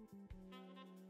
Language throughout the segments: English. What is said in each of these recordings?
Música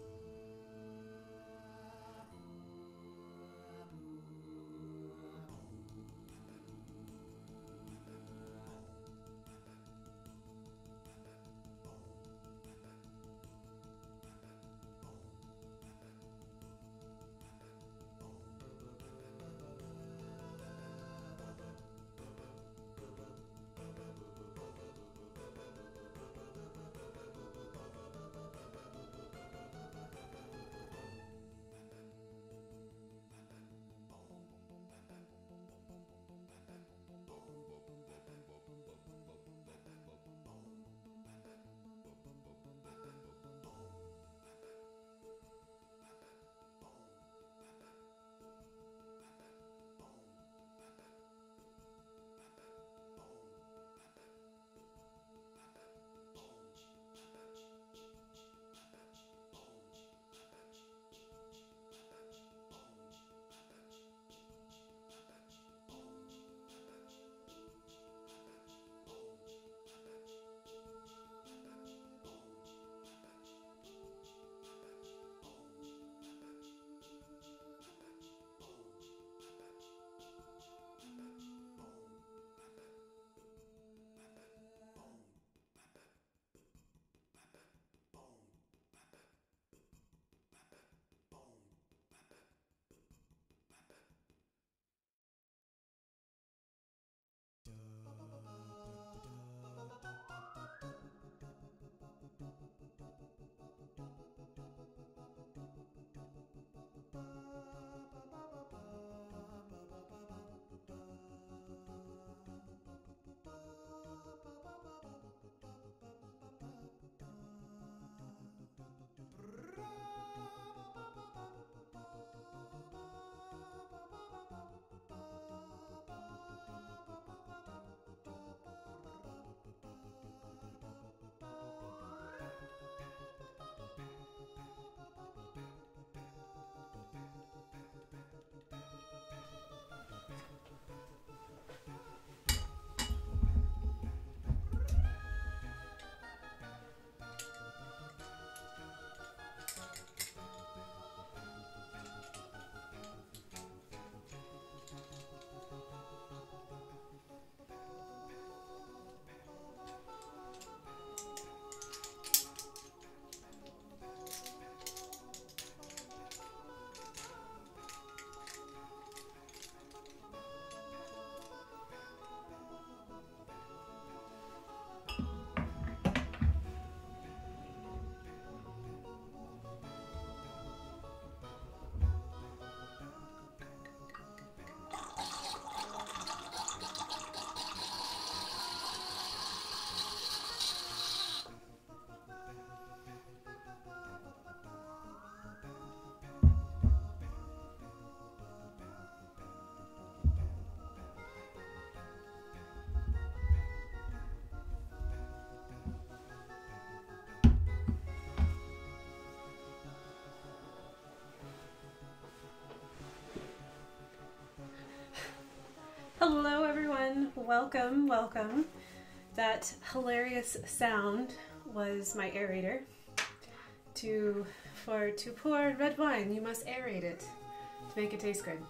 Hello everyone, welcome, welcome. That hilarious sound was my aerator. To for to pour red wine, you must aerate it to make it taste good.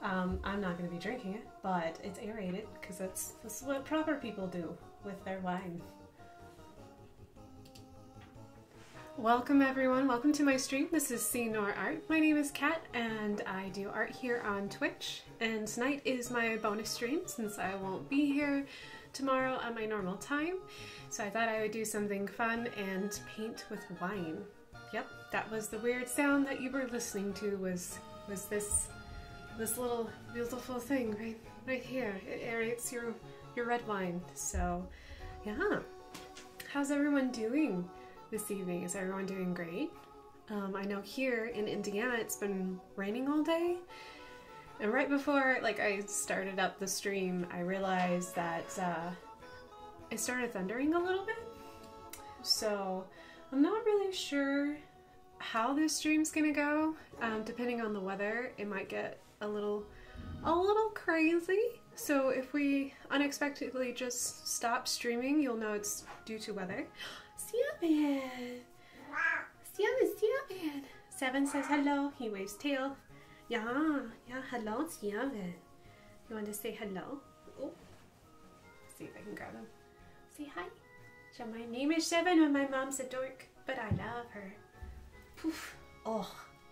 Um, I'm not going to be drinking it, but it's aerated because that's that's what proper people do with their wine. Welcome everyone, welcome to my stream. This is C Knorr Art. My name is Kat and I do art here on Twitch. And tonight is my bonus stream since I won't be here tomorrow at my normal time. So I thought I would do something fun and paint with wine. Yep, that was the weird sound that you were listening to was was this this little beautiful thing right right here. It aerates your your red wine. So yeah. How's everyone doing? This evening. Is everyone doing great? Um, I know here in Indiana it's been raining all day. And right before like I started up the stream, I realized that uh, it started thundering a little bit. So I'm not really sure how this stream's gonna go. Um, depending on the weather, it might get a little a little crazy. So if we unexpectedly just stop streaming, you'll know it's due to weather. Seven. Seven, Seven. Seven says hello. He waves tail. Yeah, yeah, hello, Seven. You want to say hello? Oh, see if I can grab him. Say hi. So my name is Seven and my mom's a dork, but I love her. Poof. Oh,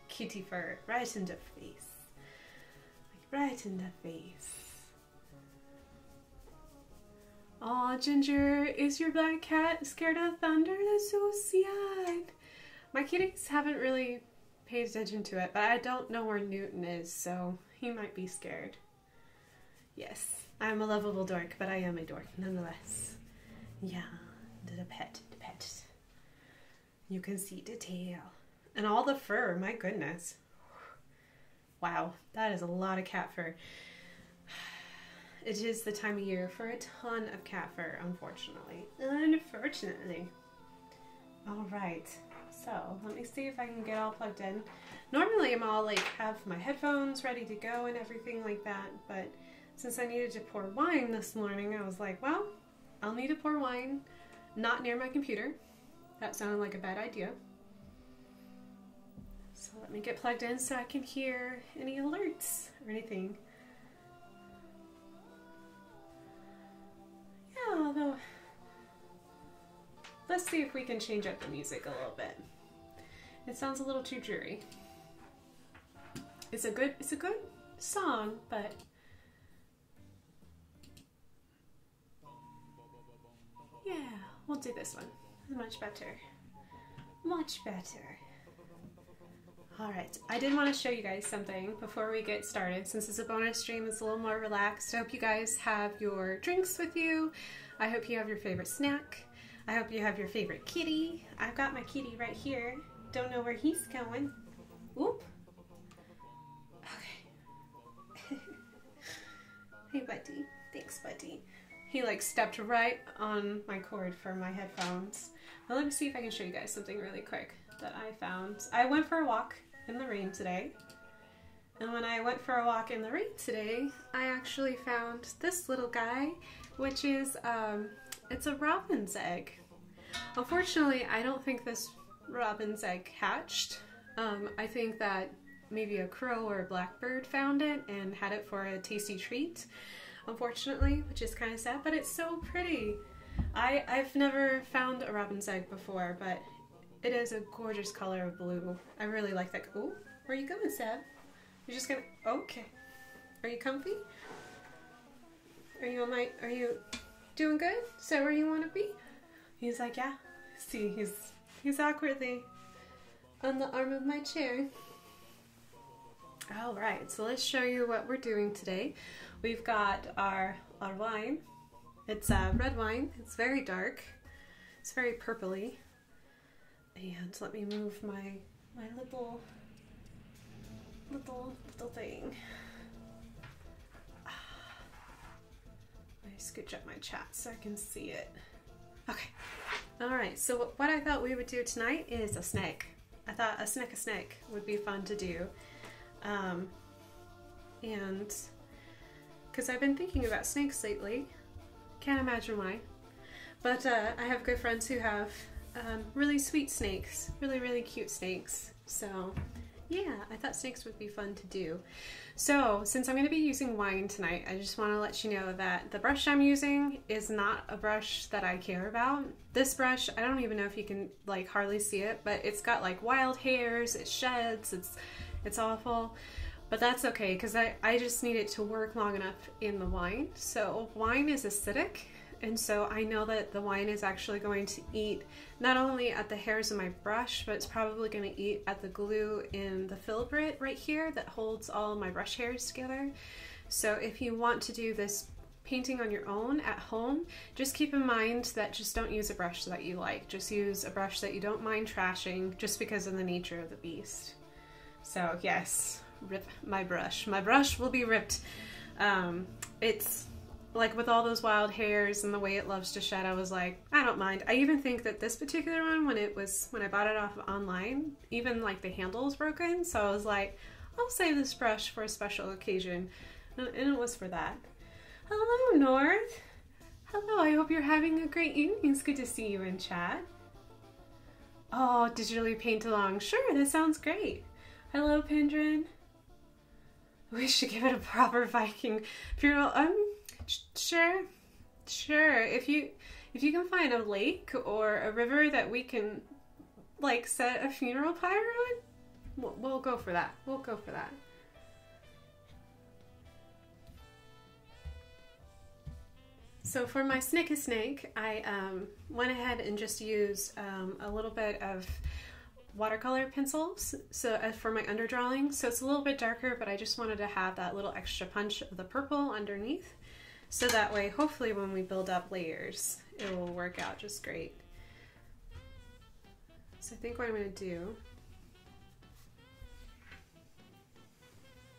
kitty fur right in the face. Like right in the face. Aw, Ginger, is your black cat scared of thunder? That's so sad. My kitties haven't really paid attention to it, but I don't know where Newton is, so he might be scared. Yes, I'm a lovable dork, but I am a dork nonetheless. Yeah, the pet, the pet. You can see the tail. And all the fur, my goodness. Wow, that is a lot of cat fur. It is the time of year for a ton of cat fur, unfortunately. Unfortunately. Alright, so let me see if I can get all plugged in. Normally I'm all like have my headphones ready to go and everything like that, but since I needed to pour wine this morning, I was like, well, I'll need to pour wine not near my computer. That sounded like a bad idea. So let me get plugged in so I can hear any alerts or anything. Although let's see if we can change up the music a little bit. It sounds a little too dreary. It's a good it's a good song, but yeah, we'll do this one. Much better. Much better. Alright, I did want to show you guys something before we get started. Since it's a bonus stream, it's a little more relaxed. I hope you guys have your drinks with you. I hope you have your favorite snack. I hope you have your favorite kitty. I've got my kitty right here. Don't know where he's going. Oop. Okay. hey, buddy. Thanks, buddy. He like stepped right on my cord for my headphones. Let me see if I can show you guys something really quick that I found. I went for a walk in the rain today. And when I went for a walk in the rain today, I actually found this little guy, which is, um, it's a robin's egg. Unfortunately, I don't think this robin's egg hatched. Um, I think that maybe a crow or a blackbird found it and had it for a tasty treat, unfortunately, which is kind of sad, but it's so pretty. I, I've never found a robin's egg before, but it is a gorgeous color of blue. I really like that. Oh, where are you going, Seb? You're just gonna, okay. Are you comfy? Are you on my, are you doing good? Is that where you want to be? He's like, yeah. See, he's, he's awkwardly on the arm of my chair. All right, so let's show you what we're doing today. We've got our, our wine. It's uh, red wine. It's very dark. It's very purpley. And let me move my my little little little thing. Scooch up my chat so I can see it. Okay. All right. So what I thought we would do tonight is a snake. I thought a snake a snake would be fun to do. Um, and because I've been thinking about snakes lately. Can't imagine why. But uh, I have good friends who have um, really sweet snakes, really, really cute snakes. So yeah, I thought snakes would be fun to do. So since I'm going to be using wine tonight, I just want to let you know that the brush I'm using is not a brush that I care about. This brush, I don't even know if you can like hardly see it, but it's got like wild hairs, it sheds, it's, it's awful. But that's okay because I, I just need it to work long enough in the wine. So wine is acidic and so I know that the wine is actually going to eat not only at the hairs of my brush, but it's probably going to eat at the glue in the filbert right here that holds all my brush hairs together. So if you want to do this painting on your own at home, just keep in mind that just don't use a brush that you like. Just use a brush that you don't mind trashing just because of the nature of the beast. So yes, rip my brush. My brush will be ripped. Um, it's like with all those wild hairs and the way it loves to shed, I was like, I don't mind. I even think that this particular one, when it was when I bought it off online, even like the handle was broken. So I was like, I'll save this brush for a special occasion, and it was for that. Hello, North. Hello. I hope you're having a great evening. It's good to see you in chat. Oh, digitally paint along. Sure, that sounds great. Hello, Pendrin. We should give it a proper Viking funeral. Um, Sure, sure. If you if you can find a lake or a river that we can like set a funeral pyre on, we'll, we'll go for that. We'll go for that. So for my Snick Snake, I um, went ahead and just used um, a little bit of watercolor pencils so uh, for my underdrawing. So it's a little bit darker, but I just wanted to have that little extra punch of the purple underneath. So that way, hopefully when we build up layers, it will work out just great. So I think what I'm going to do,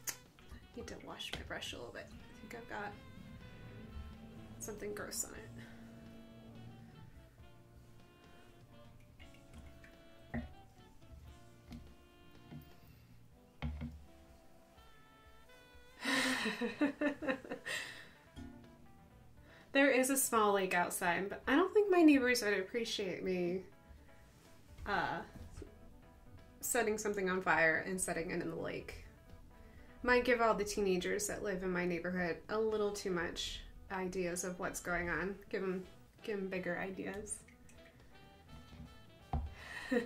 I need to wash my brush a little bit. I think I've got something gross on it. There is a small lake outside, but I don't think my neighbors would appreciate me uh, setting something on fire and setting it in the lake. Might give all the teenagers that live in my neighborhood a little too much ideas of what's going on. Give them, give them bigger ideas.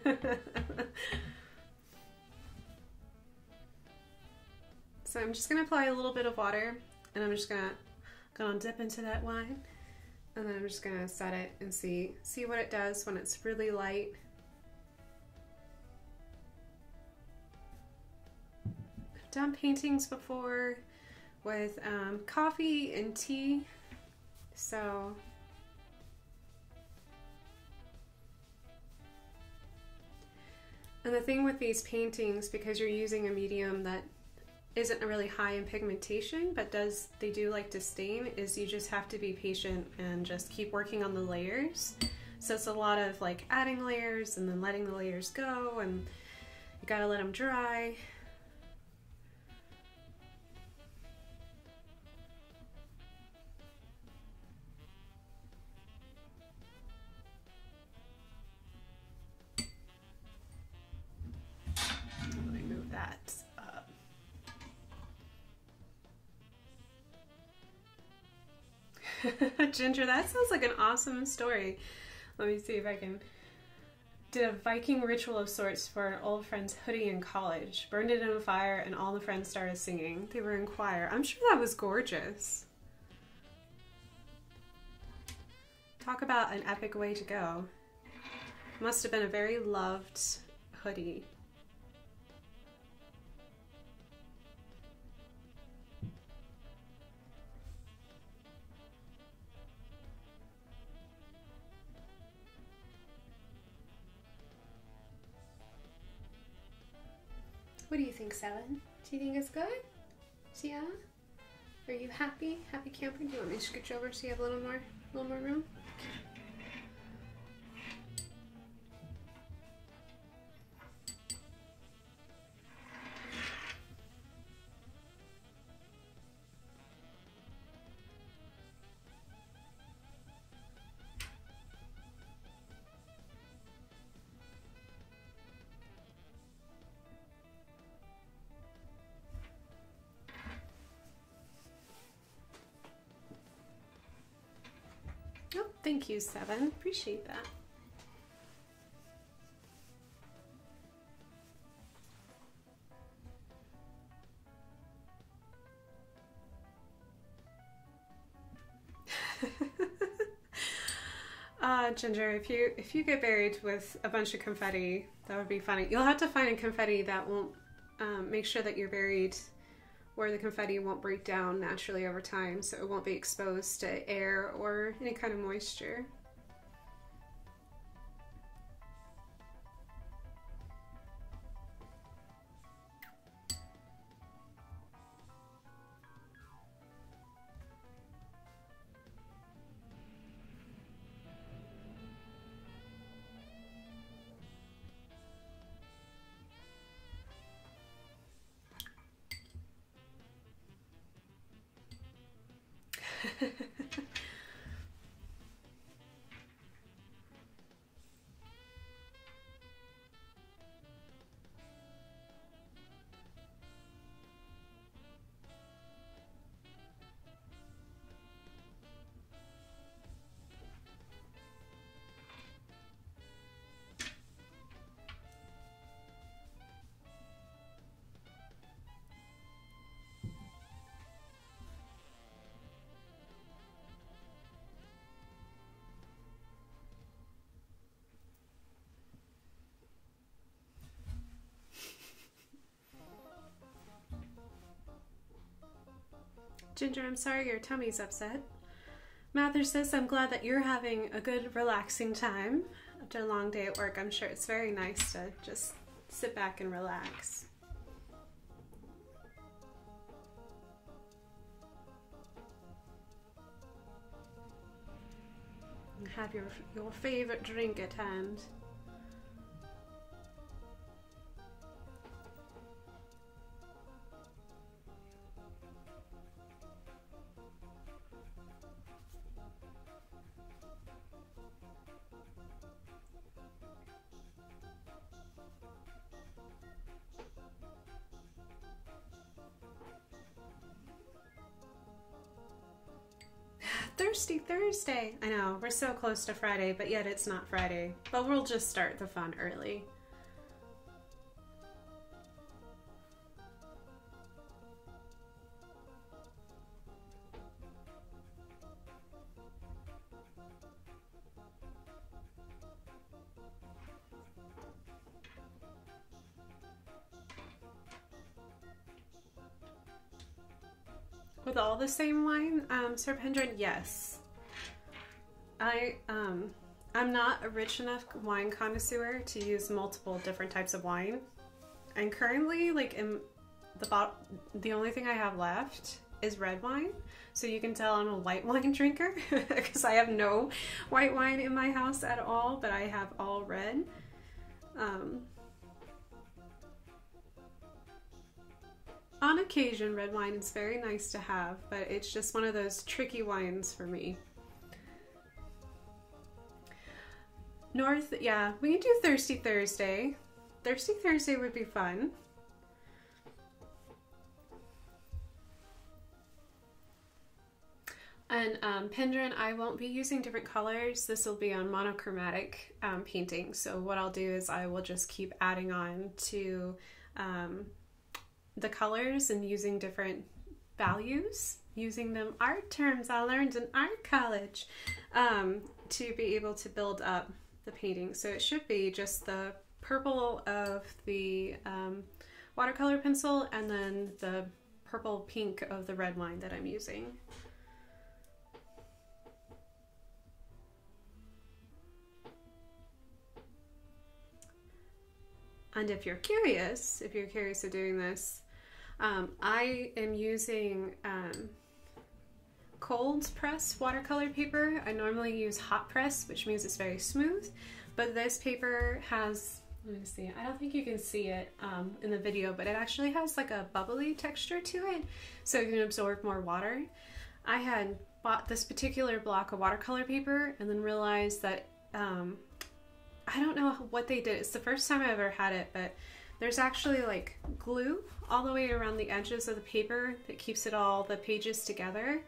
so I'm just gonna apply a little bit of water and I'm just gonna Gonna dip into that wine and then I'm just gonna set it and see see what it does when it's really light. I've done paintings before with um, coffee and tea, so And the thing with these paintings, because you're using a medium that isn't really high in pigmentation, but does they do like to stain, is you just have to be patient and just keep working on the layers. So it's a lot of like adding layers and then letting the layers go and you gotta let them dry. Ginger, that sounds like an awesome story. Let me see if I can. Did a Viking ritual of sorts for an old friend's hoodie in college. Burned it in a fire, and all the friends started singing. They were in choir. I'm sure that was gorgeous. Talk about an epic way to go. Must have been a very loved hoodie. What do you think, Seven? Do you think it's good? Yeah? Are you happy? Happy camper? Do you want me to scooch over so you have a little more, a little more room? Thank you, Seven. Appreciate that. uh, Ginger, if you if you get buried with a bunch of confetti, that would be funny. You'll have to find a confetti that won't um, make sure that you're buried where the confetti won't break down naturally over time, so it won't be exposed to air or any kind of moisture. Ginger, I'm sorry your tummy's upset. Mather says, I'm glad that you're having a good, relaxing time after a long day at work. I'm sure it's very nice to just sit back and relax. And have your, your favorite drink at hand. We're so close to Friday, but yet it's not Friday. But we'll just start the fun early. With all the same wine? Um, Sir Pendrin, yes. I, um, I'm not a rich enough wine connoisseur to use multiple different types of wine. And currently, like, in the the only thing I have left is red wine. So you can tell I'm a white wine drinker because I have no white wine in my house at all, but I have all red. Um, On occasion, red wine is very nice to have, but it's just one of those tricky wines for me. North, yeah, we can do Thirsty Thursday. Thirsty Thursday would be fun. And um, Pendrin, I won't be using different colors. This will be on monochromatic um, painting. So what I'll do is I will just keep adding on to um, the colors and using different values, using them art terms I learned in art college um, to be able to build up the painting. So it should be just the purple of the um, watercolor pencil and then the purple pink of the red wine that I'm using. And if you're curious, if you're curious of doing this, um, I am using um, cold press watercolor paper. I normally use hot press, which means it's very smooth, but this paper has, let me see, I don't think you can see it um, in the video, but it actually has like a bubbly texture to it, so it can absorb more water. I had bought this particular block of watercolor paper and then realized that um, I don't know what they did. It's the first time I ever had it, but there's actually like glue all the way around the edges of the paper that keeps it all the pages together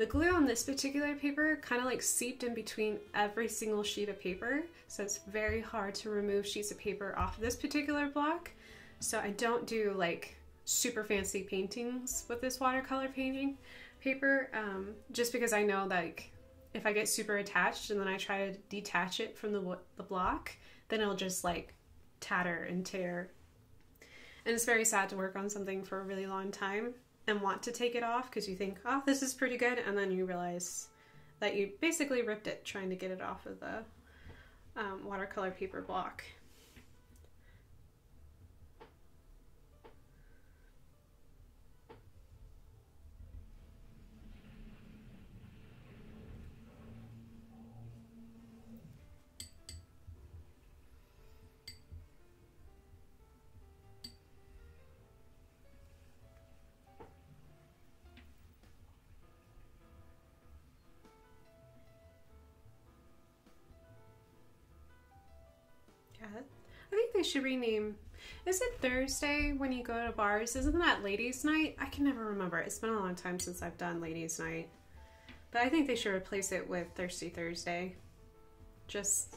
The glue on this particular paper kind of like seeped in between every single sheet of paper, so it's very hard to remove sheets of paper off this particular block. So I don't do like super fancy paintings with this watercolor painting paper, um, just because I know like if I get super attached and then I try to detach it from the, the block, then it'll just like tatter and tear. And it's very sad to work on something for a really long time and want to take it off because you think, oh, this is pretty good, and then you realize that you basically ripped it trying to get it off of the um, watercolor paper block. They should rename. Is it Thursday when you go to bars? Isn't that ladies' night? I can never remember. It's been a long time since I've done ladies' night. But I think they should replace it with Thirsty Thursday. Just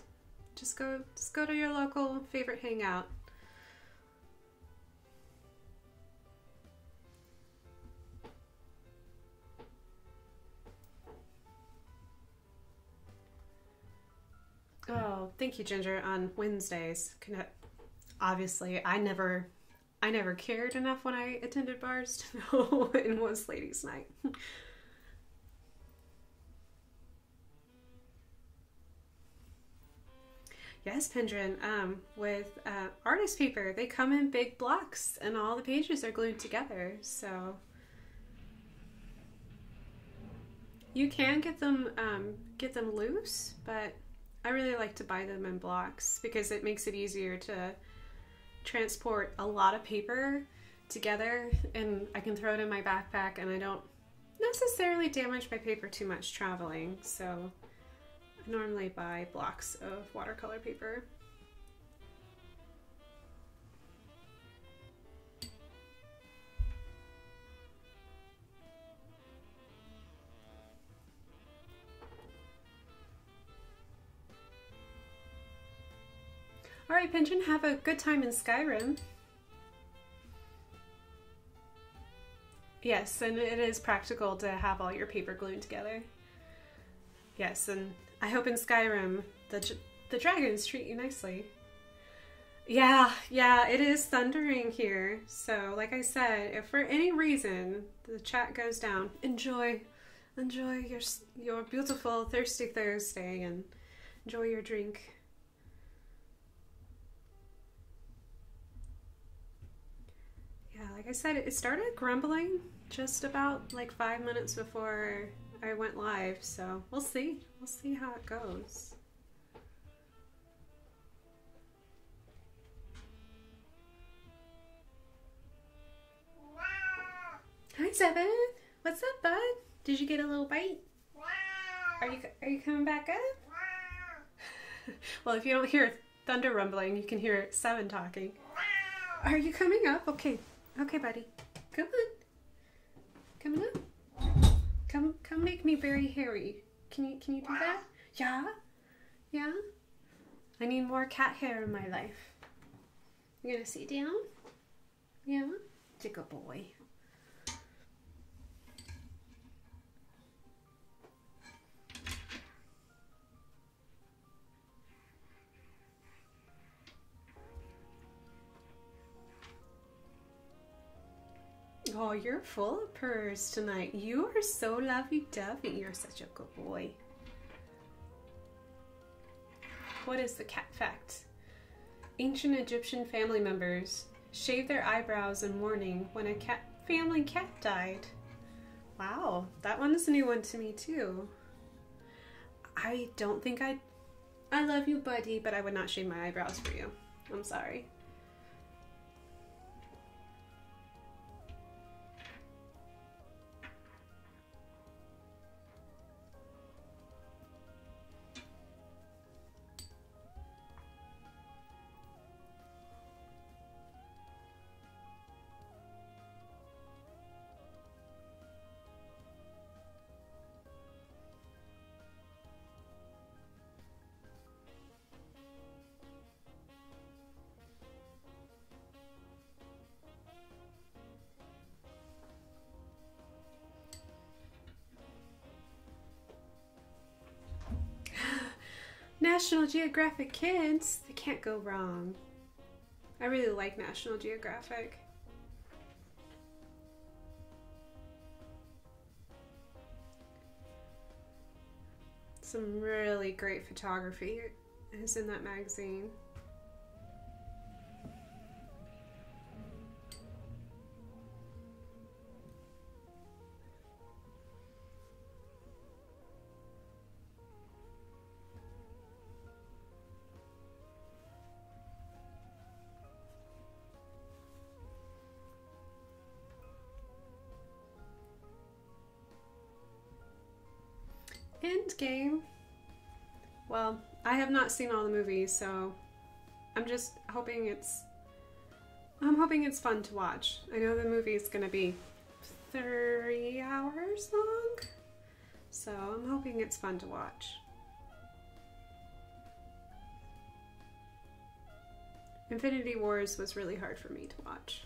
just go just go to your local favorite hangout. Oh, thank you, Ginger. On Wednesdays, obviously, I never, I never cared enough when I attended bars to know it was ladies' night. Yes, Pendrin. Um, with uh, artist paper, they come in big blocks, and all the pages are glued together. So you can get them um, get them loose, but I really like to buy them in blocks because it makes it easier to transport a lot of paper together and I can throw it in my backpack and I don't necessarily damage my paper too much traveling. So I normally buy blocks of watercolor paper. Alright, Pigeon, have a good time in Skyrim. Yes, and it is practical to have all your paper glued together. Yes, and I hope in Skyrim the, the dragons treat you nicely. Yeah, yeah, it is thundering here. So, like I said, if for any reason the chat goes down, enjoy, enjoy your your beautiful thirsty Thursday and enjoy your drink. Like I said, it started grumbling just about like five minutes before I went live, so we'll see. We'll see how it goes. Hi, Seven. What's up, bud? Did you get a little bite? Are you are you coming back up? well, if you don't hear thunder rumbling, you can hear Seven talking. Are you coming up? Okay, Okay, buddy. Come on. Come on. Come come make me very hairy. Can you can you do that? Yeah? Yeah? I need more cat hair in my life. You gonna sit down? Yeah? A boy. Oh, you're full of purrs tonight. You are so lovey-dovey. You're such a good boy. What is the cat fact? Ancient Egyptian family members shaved their eyebrows in mourning when a cat family cat died. Wow, that one is a new one to me too. I don't think I I love you, buddy, but I would not shave my eyebrows for you. I'm sorry. National Geographic Kids, they can't go wrong. I really like National Geographic. Some really great photography is in that magazine. Endgame. Well, I have not seen all the movies, so I'm just hoping it's I'm hoping it's fun to watch. I know the movie is going to be 3 hours long. So, I'm hoping it's fun to watch. Infinity Wars was really hard for me to watch.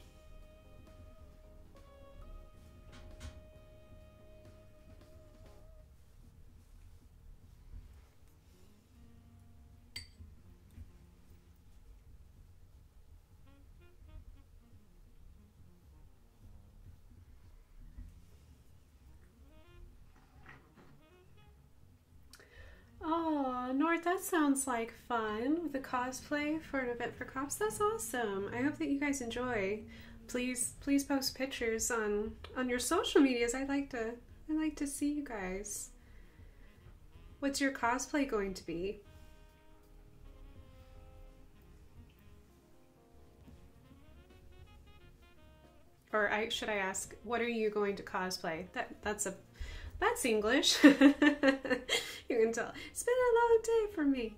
That sounds like fun with a cosplay for an event for cops. That's awesome. I hope that you guys enjoy. Please, please post pictures on on your social medias. I'd like to I'd like to see you guys. What's your cosplay going to be? Or I should I ask, what are you going to cosplay? That that's a that's English. you can tell. It's been a long day for me.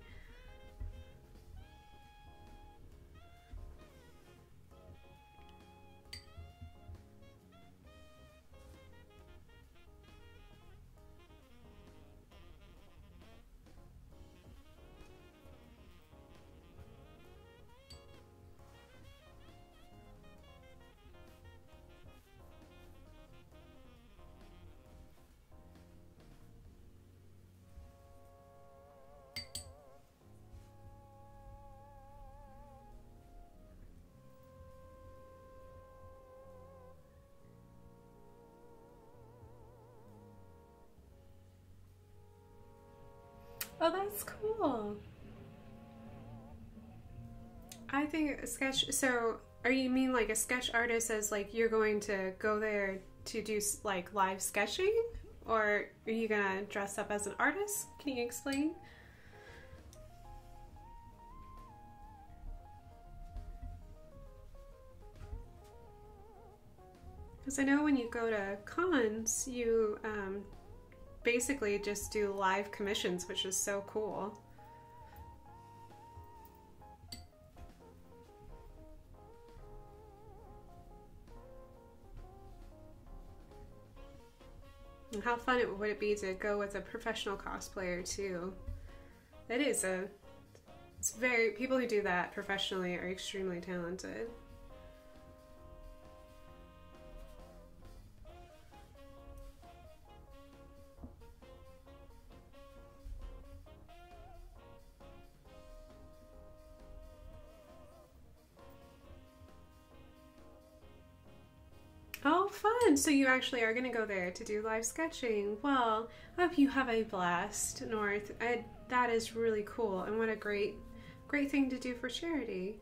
That's cool. I think sketch. So, are you mean like a sketch artist as like you're going to go there to do like live sketching, or are you gonna dress up as an artist? Can you explain? Because I know when you go to cons, you um, basically just do live commissions, which is so cool. And how fun it would it be to go with a professional cosplayer too? It is a it's very people who do that professionally are extremely talented. So you actually are going to go there to do live sketching. Well, I hope you have a blast, North. I, that is really cool, and what a great, great thing to do for charity.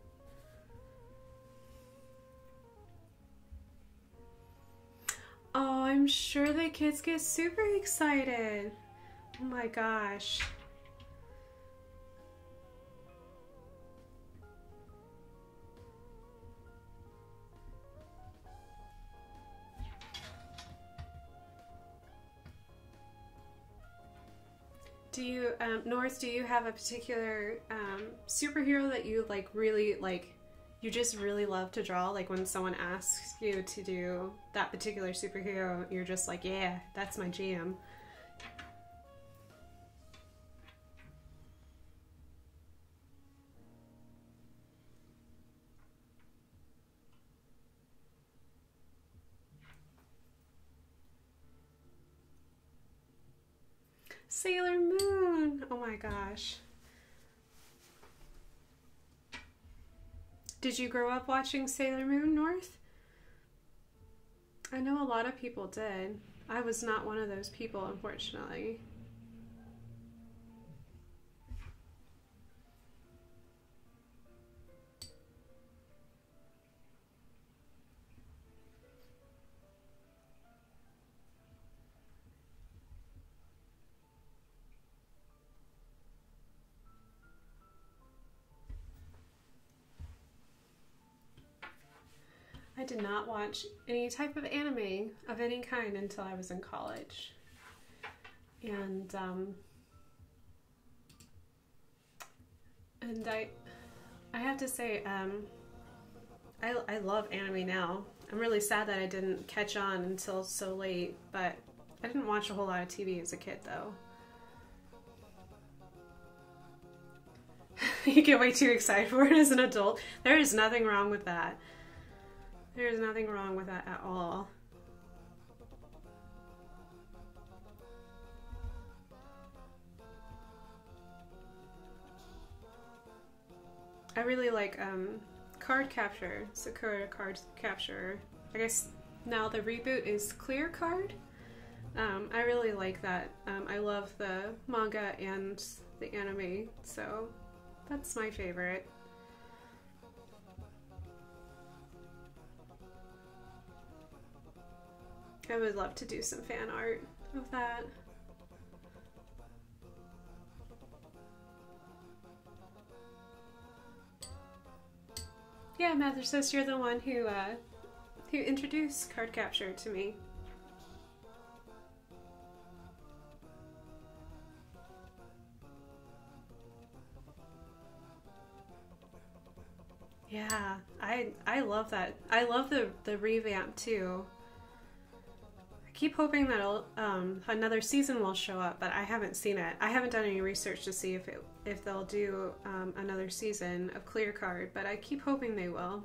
Oh, I'm sure the kids get super excited. Oh my gosh. Do you, um, North? Do you have a particular um, superhero that you like? Really like? You just really love to draw. Like when someone asks you to do that particular superhero, you're just like, yeah, that's my jam. Sailor Moon. Oh my gosh. Did you grow up watching Sailor Moon North? I know a lot of people did. I was not one of those people, unfortunately. Did not watch any type of anime of any kind until I was in college. And um, and I I have to say um, I I love anime now. I'm really sad that I didn't catch on until so late, but I didn't watch a whole lot of TV as a kid though. you get way too excited for it as an adult. There is nothing wrong with that. There's nothing wrong with that at all. I really like um, Cardcaptor, Sakura card capture. I guess now the reboot is clear card. Um, I really like that. Um, I love the manga and the anime, so that's my favorite. I would love to do some fan art of that. Yeah, Mathersus you're the one who uh, who introduced Cardcaptor to me. Yeah, I I love that. I love the the revamp too keep hoping that um, another season will show up, but I haven't seen it. I haven't done any research to see if it, if they'll do um, another season of Clear Card, but I keep hoping they will.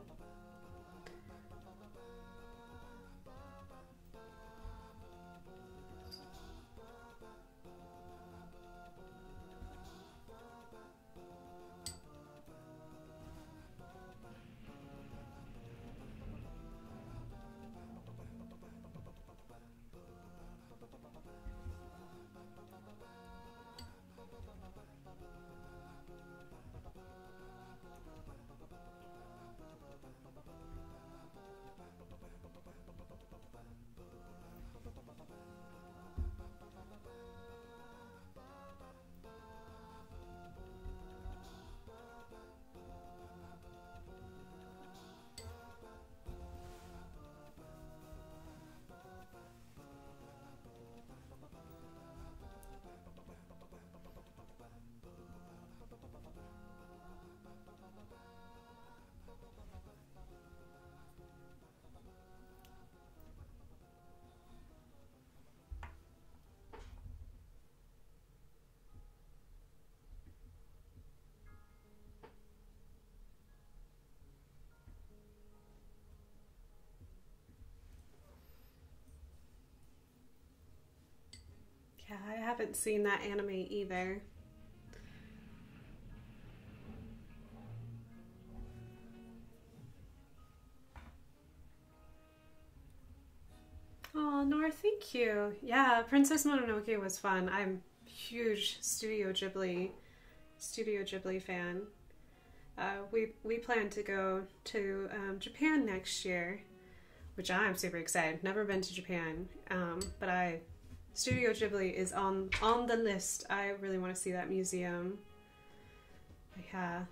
Yeah, I haven't seen that anime either. Oh, Nora, thank you. Yeah, Princess Mononoke was fun. I'm huge Studio Ghibli, Studio Ghibli fan. Uh, we we plan to go to um, Japan next year, which I'm super excited. Never been to Japan, um, but I Studio Ghibli is on on the list. I really want to see that museum. Yeah.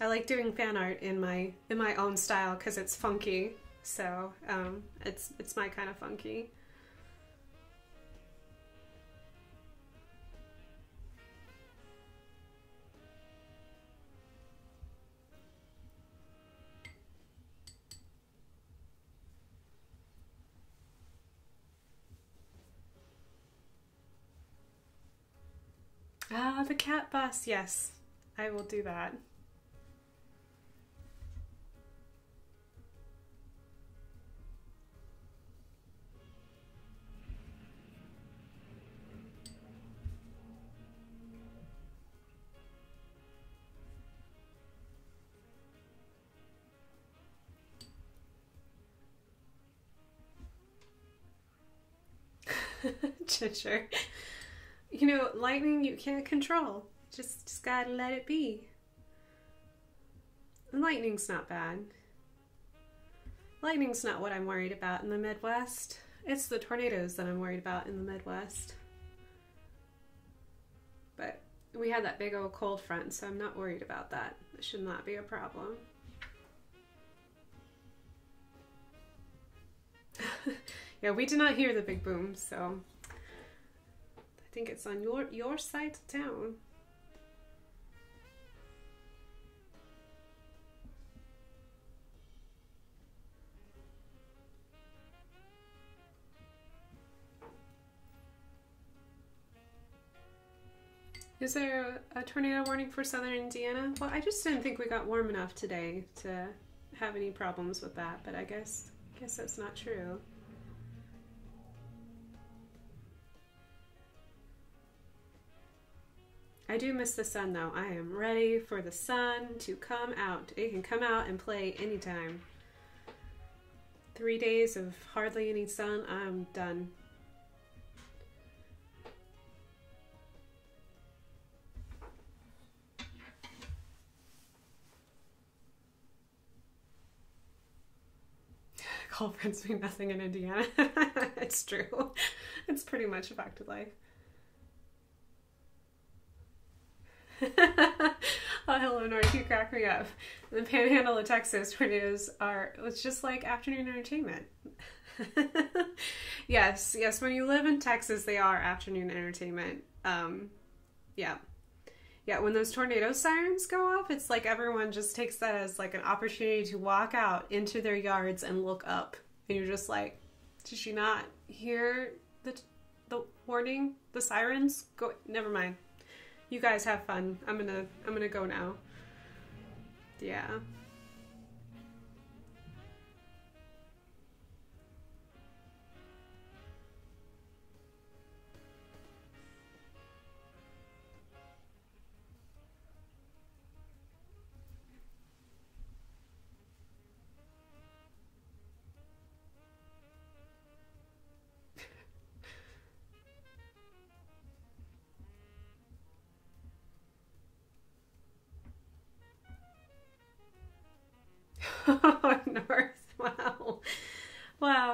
I like doing fan art in my in my own style because it's funky. So um, it's it's my kind of funky. cat bus, yes, I will do that. Ginger. You know, lightning you can't control. Just, just gotta let it be. lightning's not bad. Lightning's not what I'm worried about in the Midwest. It's the tornadoes that I'm worried about in the Midwest. But we had that big old cold front, so I'm not worried about that. It should not be a problem. yeah, we did not hear the big boom, so I think it's on your your side of town. Is there a, a, tornado warning for southern Indiana? Well, I just didn't think we got warm enough today to have any problems with that, but I guess guess that's not true. I do miss the sun though. I am ready for the sun to come out. It can come out and play anytime. Three days of hardly any sun, I'm done. Cold fronts mean nothing in Indiana. it's true. It's pretty much a fact of life. Oh, hello, North. You crack me up. The panhandle of Texas tornadoes are, it's just like afternoon entertainment. yes, yes, when you live in Texas, they are afternoon entertainment. Um, yeah yeah, when those tornado sirens go off, it's like everyone just takes that as like an opportunity to walk out into their yards and look up. And you're just like, did she not hear the the warning, the sirens? Go never mind. You guys have fun. I'm to I'm to go now. Yeah.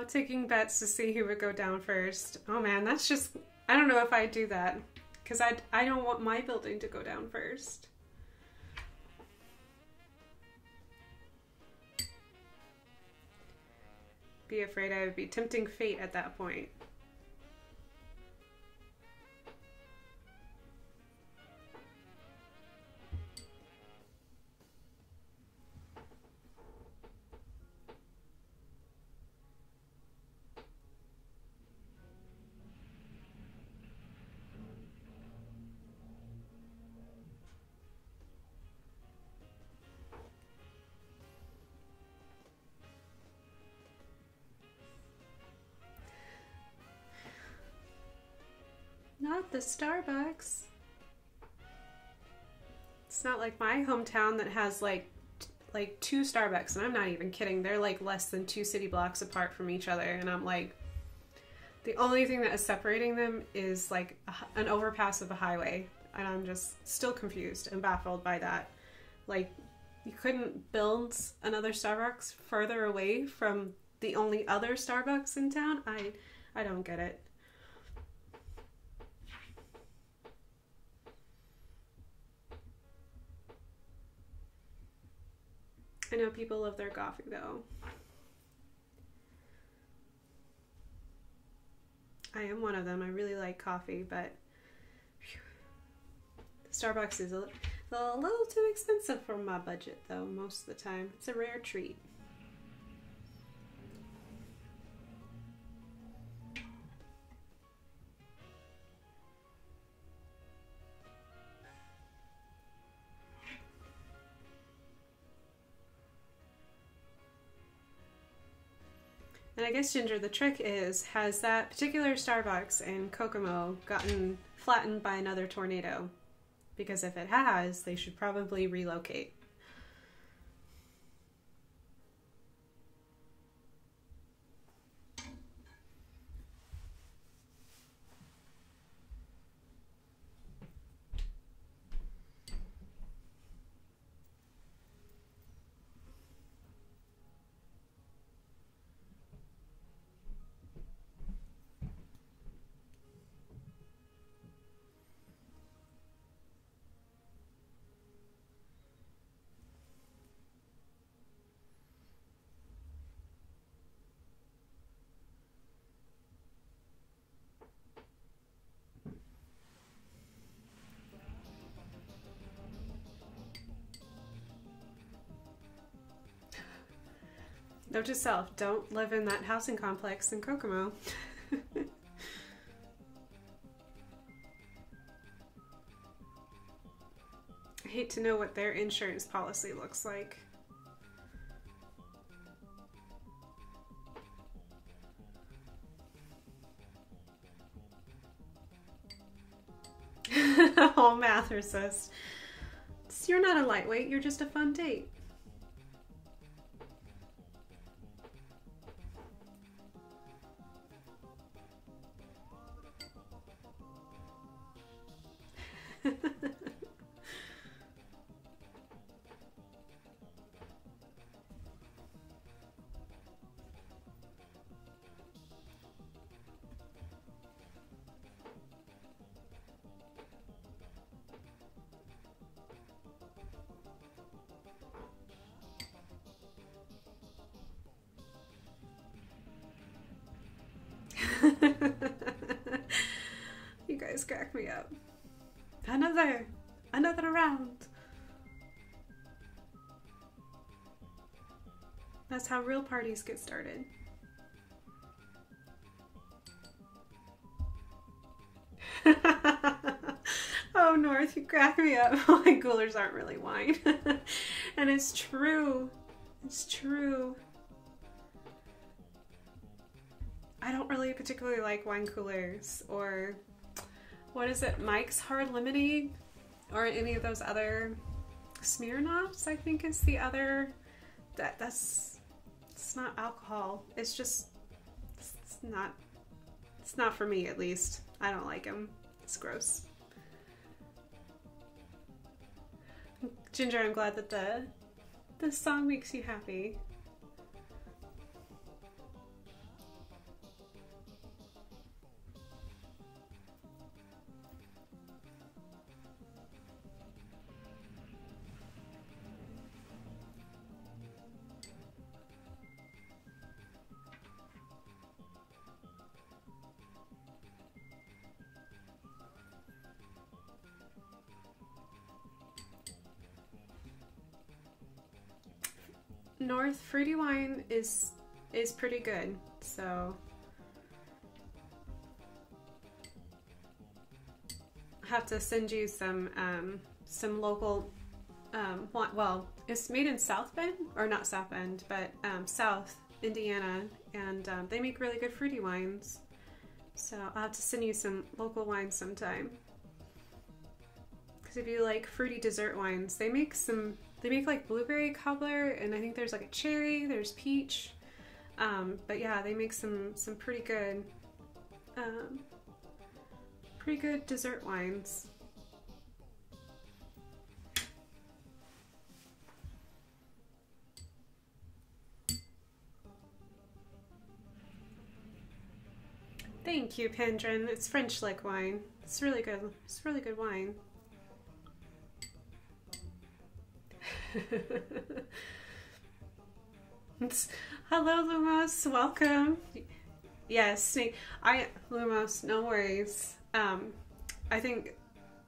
Wow, taking bets to see who would go down first. Oh man, that's just I don't know if I'd do that cuz I I don't want my building to go down first. Be afraid I would be tempting fate at that point. The Starbucks. It's not like my hometown that has like like two Starbucks, and I'm not even kidding. They're like less than two city blocks apart from each other, and I'm like, the only thing that is separating them is like a, an overpass of a highway, and I'm just still confused and baffled by that. Like, you couldn't build another Starbucks further away from the only other Starbucks in town. I I don't get it. I know people love their coffee though. I am one of them. I really like coffee, but whew, Starbucks is a, a little too expensive for my budget though most of the time. It's a rare treat. And I guess, Ginger, the trick is has that particular Starbucks in Kokomo gotten flattened by another tornado? Because if it has, they should probably relocate. Note to self, don't live in that housing complex in Kokomo. I hate to know what their insurance policy looks like. oh, Mathersus. You're not a lightweight, you're just a fun date. That's how real parties get started. oh, North, you crack me up. My coolers aren't really wine. and it's true. It's true. I don't really particularly like wine coolers or what is it, Mike's Hard Lemonade or any of those other Smirnoffs, I think is the other that that's it's not alcohol. It's just it's not it's not for me at least. I don't like them. It's gross. Ginger, I'm glad that the this song makes you happy. North fruity wine is is pretty good. So I have to send you some um, some local um, well, it's made in South Bend or not South Bend, but um, South Indiana, and um, they make really good fruity wines. So I'll have to send you some local wines sometime. Because if you like fruity dessert wines, they make some they make like blueberry cobbler, and I think there's like a cherry, there's peach. Um, but yeah, they make some some pretty good, um, pretty good dessert wines. Thank you, Pendrin. It's French like wine. It's really good. It's really good wine. Hello, Lumos. Welcome. Yes, I Lumos. No worries. Um, I think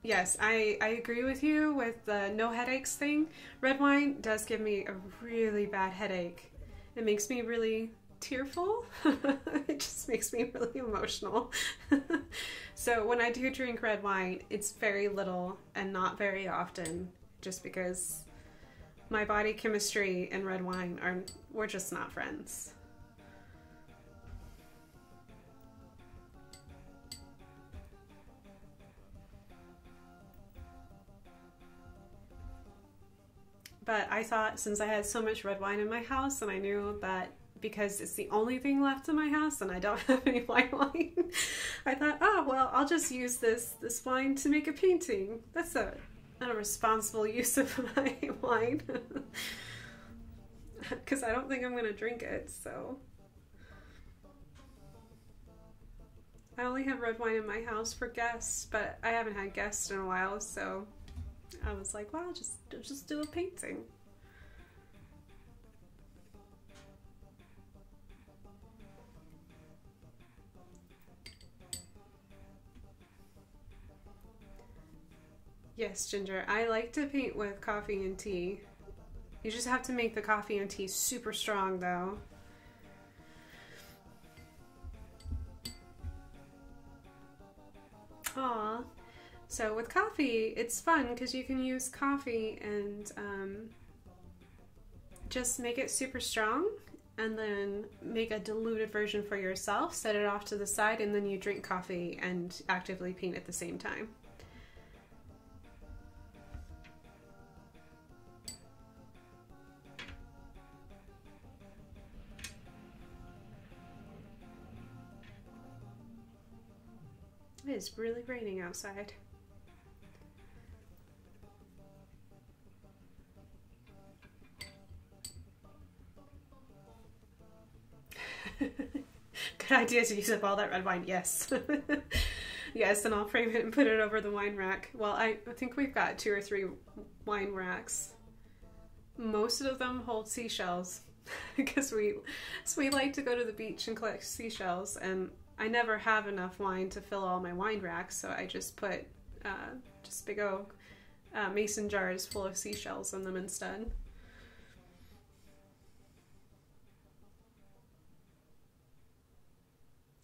yes, I I agree with you with the no headaches thing. Red wine does give me a really bad headache. It makes me really tearful. it just makes me really emotional. so when I do drink red wine, it's very little and not very often, just because my body chemistry and red wine are we're just not friends. But I thought since I had so much red wine in my house and I knew that because it's the only thing left in my house and I don't have any white wine, I thought, oh well, I'll just use this this wine to make a painting. That's not a responsible use of my wine. Because I don't think I'm gonna drink it so. I only have red wine in my house for guests but I haven't had guests in a while so I was like well I'll just just do a painting Yes, Ginger. I like to paint with coffee and tea. You just have to make the coffee and tea super strong, though. Aw. So with coffee, it's fun because you can use coffee and um, just make it super strong and then make a diluted version for yourself, set it off to the side, and then you drink coffee and actively paint at the same time. Is really raining outside. Good idea to use up all that red wine, yes. yes, and I'll frame it and put it over the wine rack. Well, I, think we've got two or three wine racks. Most of them hold seashells because we so we like to go to the beach and collect seashells and I never have enough wine to fill all my wine racks, so I just put uh, just big old uh, mason jars full of seashells in them instead.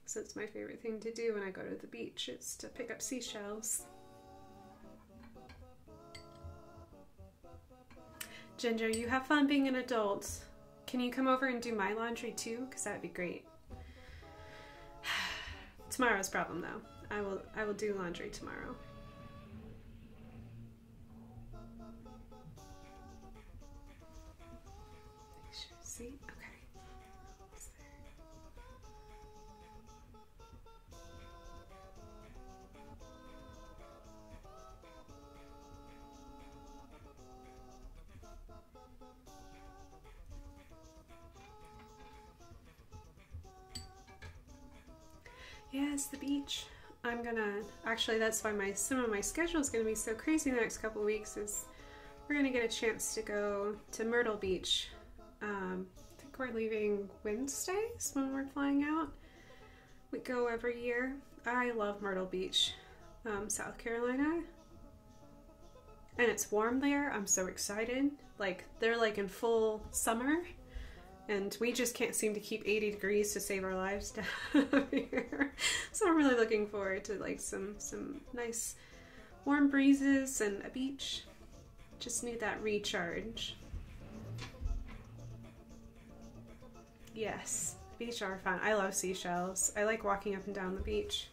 So it's my favorite thing to do when I go to the beach is to pick up seashells. Ginger, you have fun being an adult. Can you come over and do my laundry too? Because that would be great. Tomorrow's problem though. I will I will do laundry tomorrow. Yes, the beach. I'm gonna actually that's why my some of my schedule is gonna be so crazy the next couple weeks is we're gonna get a chance to go to Myrtle Beach. Um, I think we're leaving Wednesdays when we're flying out. We go every year. I love Myrtle Beach, um, South Carolina. And it's warm there. I'm so excited. Like they're like in full summer and we just can't seem to keep 80 degrees to save our lives down here. So I'm really looking forward to like some some nice warm breezes and a beach. Just need that recharge. Yes, beach are fun. I love seashells. I like walking up and down the beach.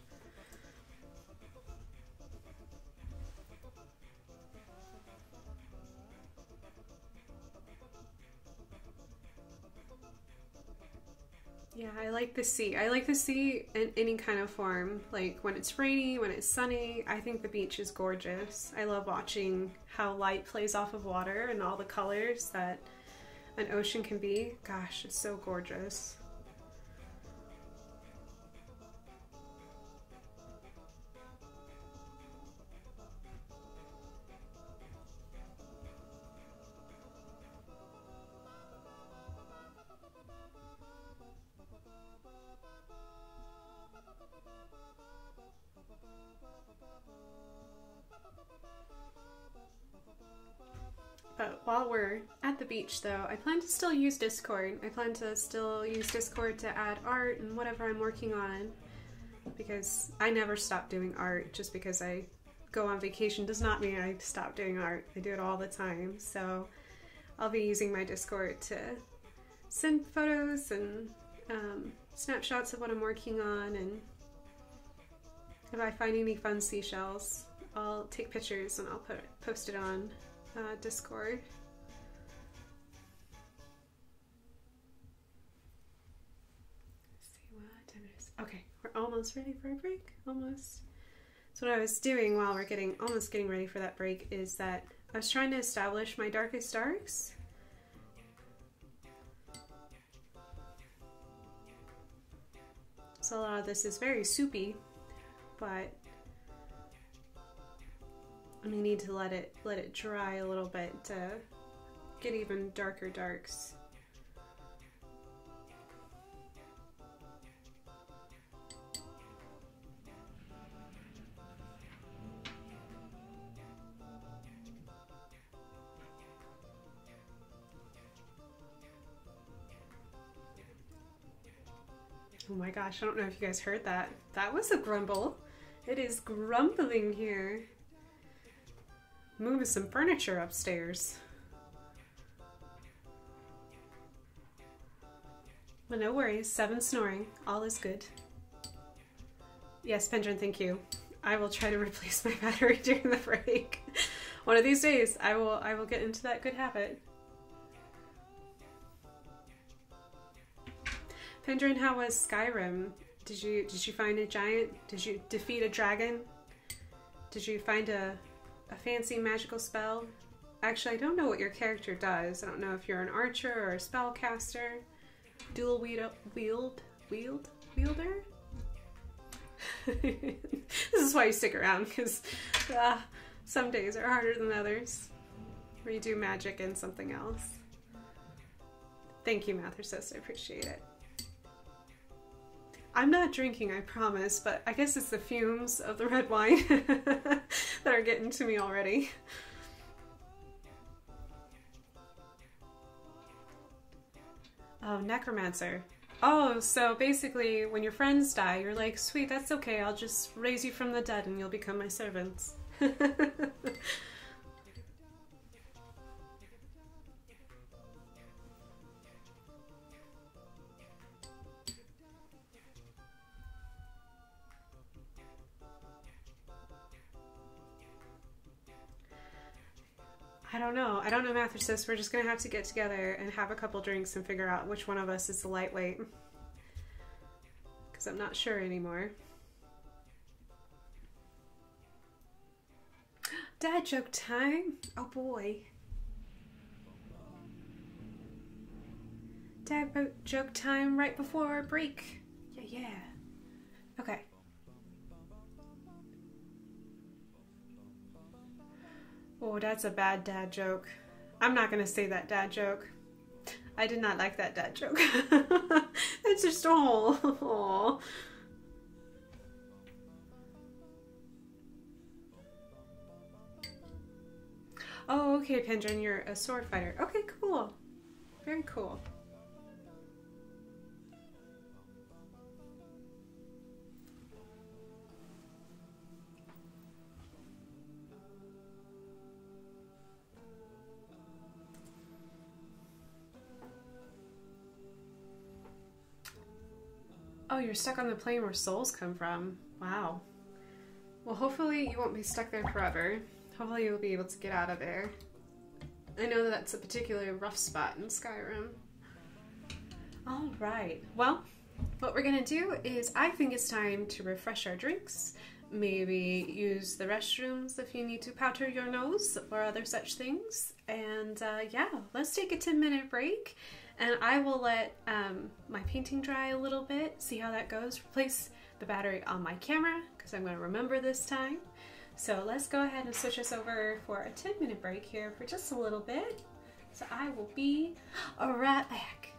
Yeah, I like the sea. I like the sea in any kind of form. Like when it's rainy, when it's sunny. I think the beach is gorgeous. I love watching how light plays off of water and all the colors that an ocean can be. Gosh, it's so gorgeous. Though, I plan to still use Discord. I plan to still use Discord to add art and whatever I'm working on. Because I never stop doing art just because I go on vacation does not mean I stop doing art. I do it all the time. So I'll be using my Discord to send photos and um, snapshots of what I'm working on. And if I find any fun seashells, I'll take pictures and I'll put post it on uh, Discord. Almost ready for a break. Almost. So what I was doing while we're getting almost getting ready for that break is that I was trying to establish my darkest darks. So a lot of this is very soupy, but we need to let it let it dry a little bit to get even darker darks. Oh my gosh, I don't know if you guys heard that. That was a grumble. It is grumbling here. moving some furniture upstairs. Well, no worries. Seven snoring. All is good. Yes, Pendrin, thank you. I will try to replace my battery during the break. One of these days, I will. I will get into that good habit. Pendrin, how was Skyrim? Did you did you find a giant? Did you defeat a dragon? Did you find a a fancy magical spell? Actually, I don't know what your character does. I don't know if you're an archer or a spellcaster. Dual wield wield wield wielder. this is why you stick around because uh, some days are harder than others. Where you do magic and something else. Thank you, Mathersus. I appreciate it. I'm not drinking, I promise, but I guess it's the fumes of the red wine that are getting to me already. Oh, necromancer. Oh, so basically, when your friends die, you're like, sweet, that's okay, I'll just raise you from the dead and you'll become my servants. I don't know. I don't know, Mathersus. We're just gonna have to get together and have a couple drinks and figure out which one of us is the lightweight. Because I'm not sure anymore. Dad joke time? Oh boy. Dad joke time right before our break. Yeah, yeah. Okay. Oh, that's a bad dad joke. I'm not gonna say that dad joke. I did not like that dad joke. it's just all. Oh, okay, Pendrin, you're a sword fighter. Okay, cool. Very cool. Oh, you're stuck on the plane where souls come from. Wow. Well, hopefully you won't be stuck there forever. Hopefully you'll be able to get out of there. I know that that's a particularly rough spot in Skyrim. All right. Well, what we're gonna do is I think it's time to refresh our drinks. Maybe use the restrooms if you need to powder your nose or other such things. And uh, yeah, let's take a 10 minute break and I will let um, my painting dry a little bit, see how that goes. Replace the battery on my camera because I'm going to remember this time. So let's go ahead and switch us over for a 10 minute break here for just a little bit. So I will be right back.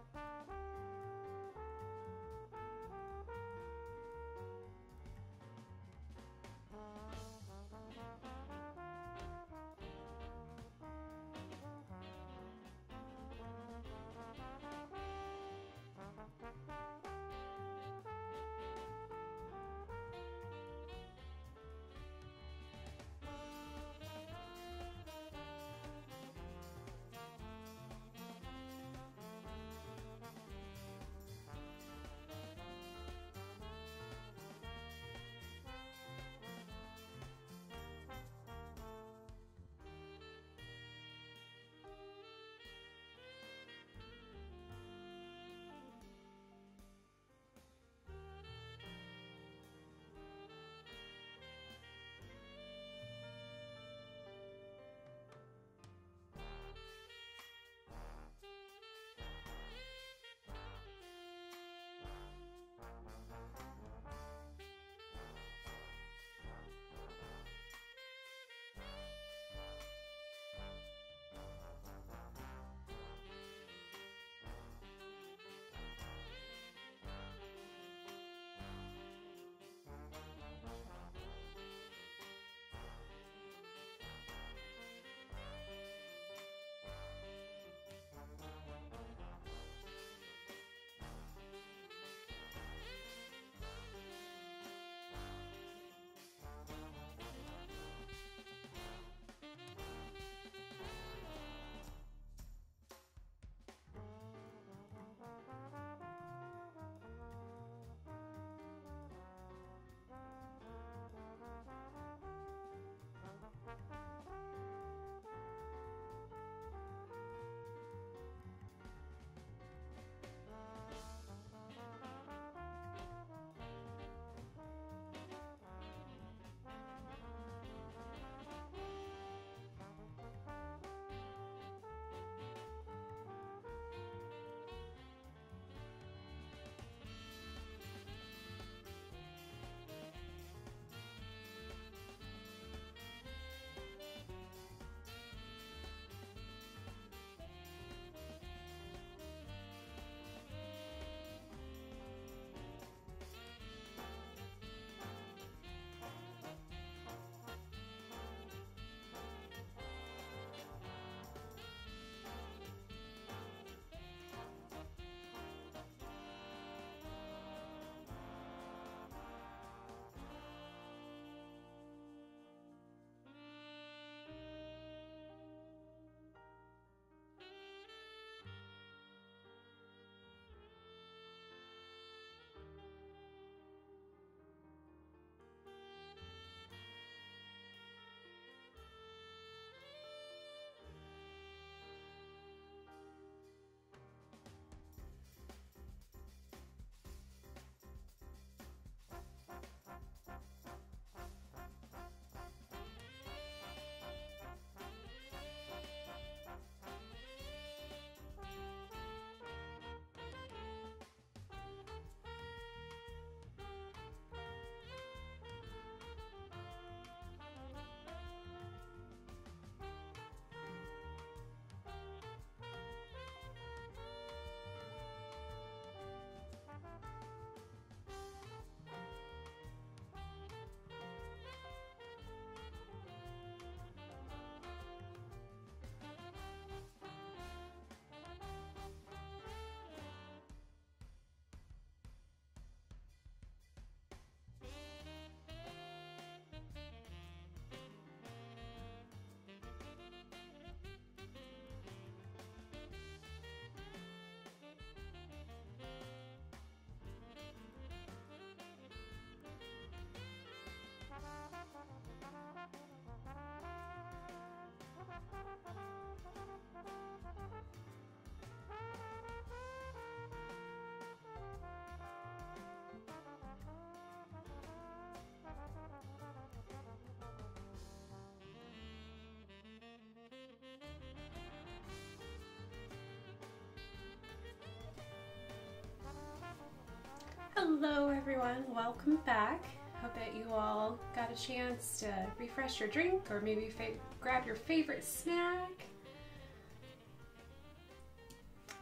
Thank you. Hello, everyone. Welcome back. Hope that you all got a chance to refresh your drink or maybe grab your favorite snack.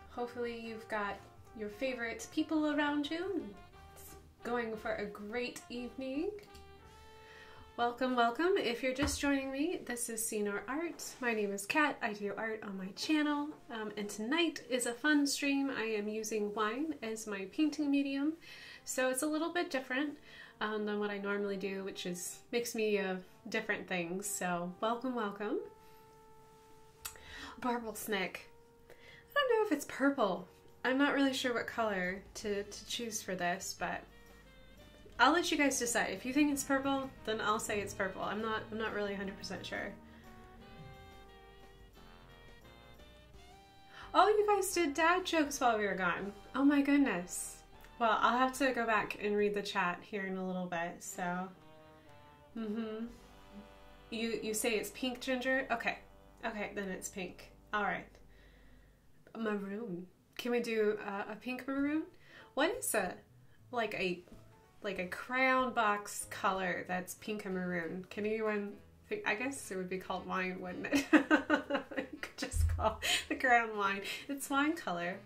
Hopefully, you've got your favorite people around you. It's going for a great evening. Welcome, welcome. If you're just joining me, this is C Knorr Art. My name is Kat. I do art on my channel, um, and tonight is a fun stream. I am using wine as my painting medium, so it's a little bit different um, than what I normally do, which is mix media of different things. So welcome, welcome. Barbel snake. I don't know if it's purple. I'm not really sure what color to, to choose for this, but I'll let you guys decide. If you think it's purple, then I'll say it's purple. I'm not I'm not really 100% sure. Oh, you guys did dad jokes while we were gone. Oh my goodness. Well, I'll have to go back and read the chat here in a little bit. So, mm-hmm. You you say it's pink ginger? Okay, okay, then it's pink. All right. Maroon. Can we do uh, a pink maroon? What is a like a like a crown box color that's pink and maroon. Can anyone think? I guess it would be called wine, wouldn't it? you could just call the crown wine. It's wine color.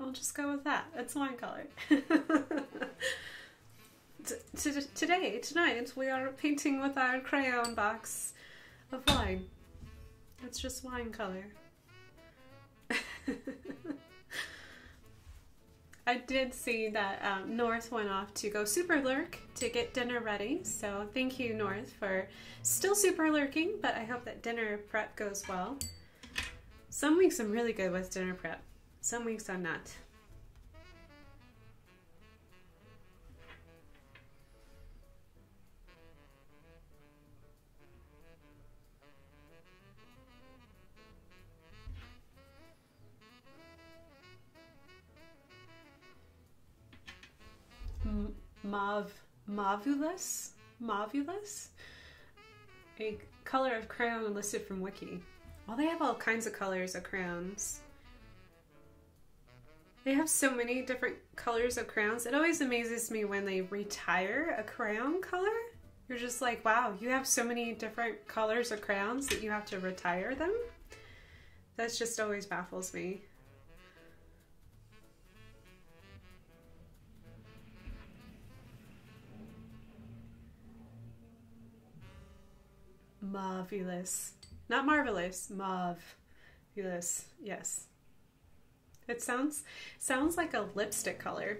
I'll just go with that. It's wine color. today, tonight, we are painting with our crayon box of wine. It's just wine color. I did see that um, North went off to go super lurk to get dinner ready. So thank you, North, for still super lurking, but I hope that dinner prep goes well. Some weeks I'm really good with dinner prep, some weeks I'm not. mauve, mauvelous, mauvelous, a color of crayon listed from Wiki. Well, they have all kinds of colors of crayons. They have so many different colors of crayons. It always amazes me when they retire a crayon color. You're just like, wow, you have so many different colors of crayons that you have to retire them. That just always baffles me. Marvelous. Not marvelous, marvelous. Yes. It sounds sounds like a lipstick color.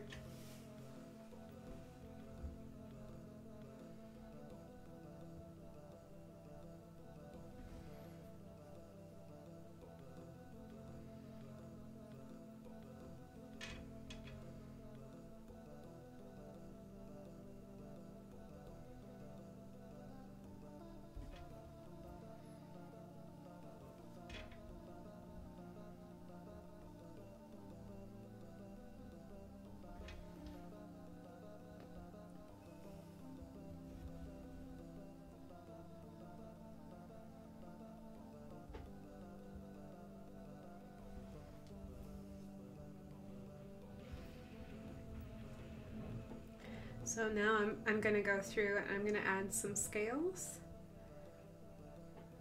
So now I'm, I'm going to go through and I'm going to add some scales.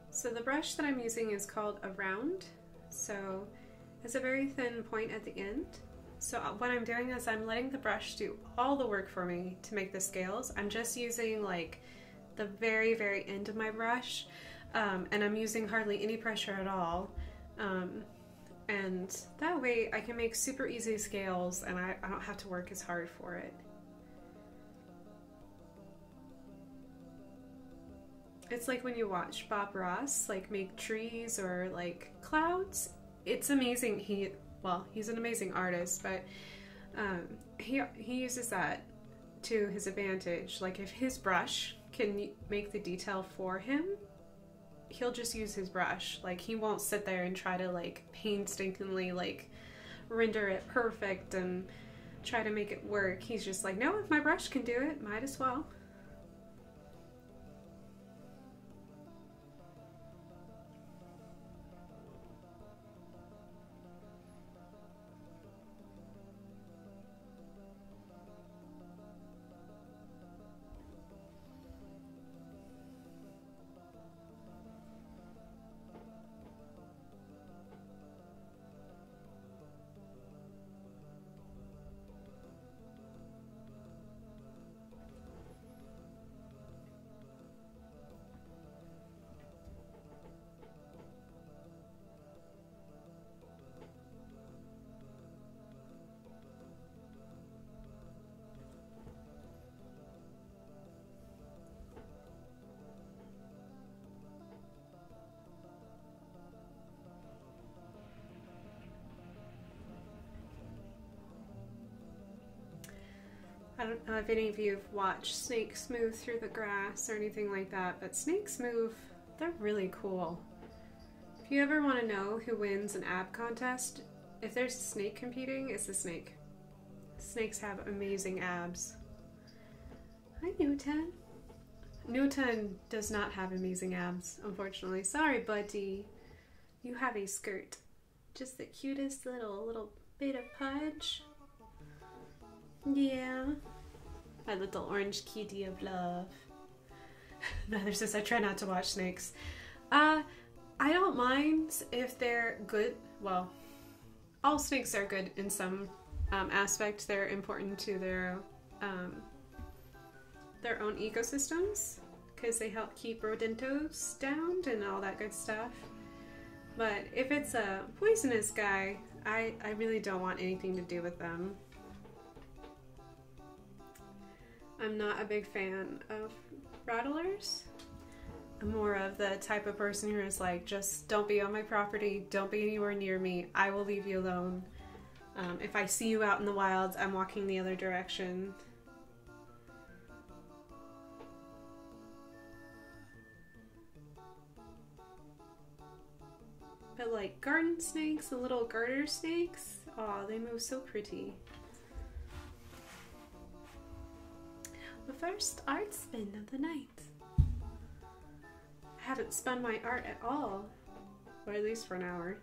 So the brush that I'm using is called a round. So it's a very thin point at the end. So uh, what I'm doing is I'm letting the brush do all the work for me to make the scales. I'm just using like the very, very end of my brush um, and I'm using hardly any pressure at all. Um, and that way I can make super easy scales and I, I don't have to work as hard for it. It's like when you watch Bob Ross like make trees or like clouds. It's amazing. He well, he's an amazing artist, but um, he he uses that to his advantage. Like if his brush can make the detail for him, he'll just use his brush. Like he won't sit there and try to like painstakingly like render it perfect and try to make it work. He's just like, no, if my brush can do it, might as well. I don't know if any of you have watched snakes move through the grass or anything like that, but snakes move, they're really cool. If you ever want to know who wins an ab contest, if there's a snake competing, it's a snake. Snakes have amazing abs. Hi, Newton. Newton does not have amazing abs, unfortunately. Sorry, buddy. You have a skirt. Just the cutest little, little bit of pudge. Yeah. My little orange kitty of love. Mother says I try not to watch snakes. Uh, I don't mind if they're good. Well, all snakes are good in some um, aspect. They're important to their um, their own ecosystems because they help keep rodentos down and all that good stuff. But if it's a poisonous guy, I, I really don't want anything to do with them. I'm not a big fan of rattlers. I'm more of the type of person who is like, just don't be on my property, don't be anywhere near me, I will leave you alone. Um, if I see you out in the wilds, I'm walking the other direction. But like garden snakes, the little garter snakes, oh, they move so pretty. The first art spin of the night. I haven't spun my art at all, or at least for an hour.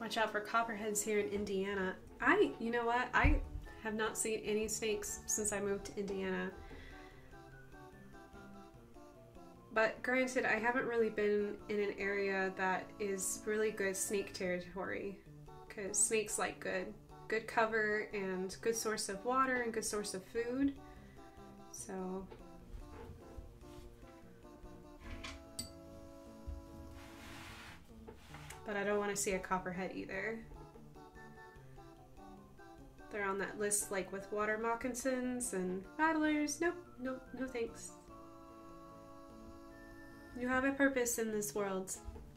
Watch out for copperheads here in Indiana. I, you know what? I have not seen any snakes since I moved to Indiana. But granted, I haven't really been in an area that is really good snake territory because snakes like good good cover and good source of water and good source of food. So But I don't want to see a copperhead either. They're on that list like with water moccasins and rattlers. Nope, nope, no thanks. You have a purpose in this world,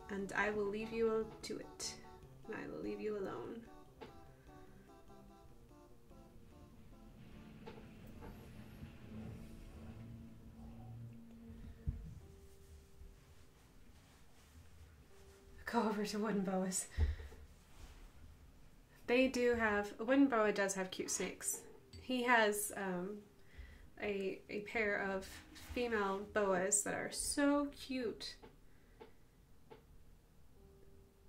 and I will leave you to it. I will leave you alone. Go over to wooden boas. They do have wooden boa does have cute snakes. He has um, a a pair of female boas that are so cute.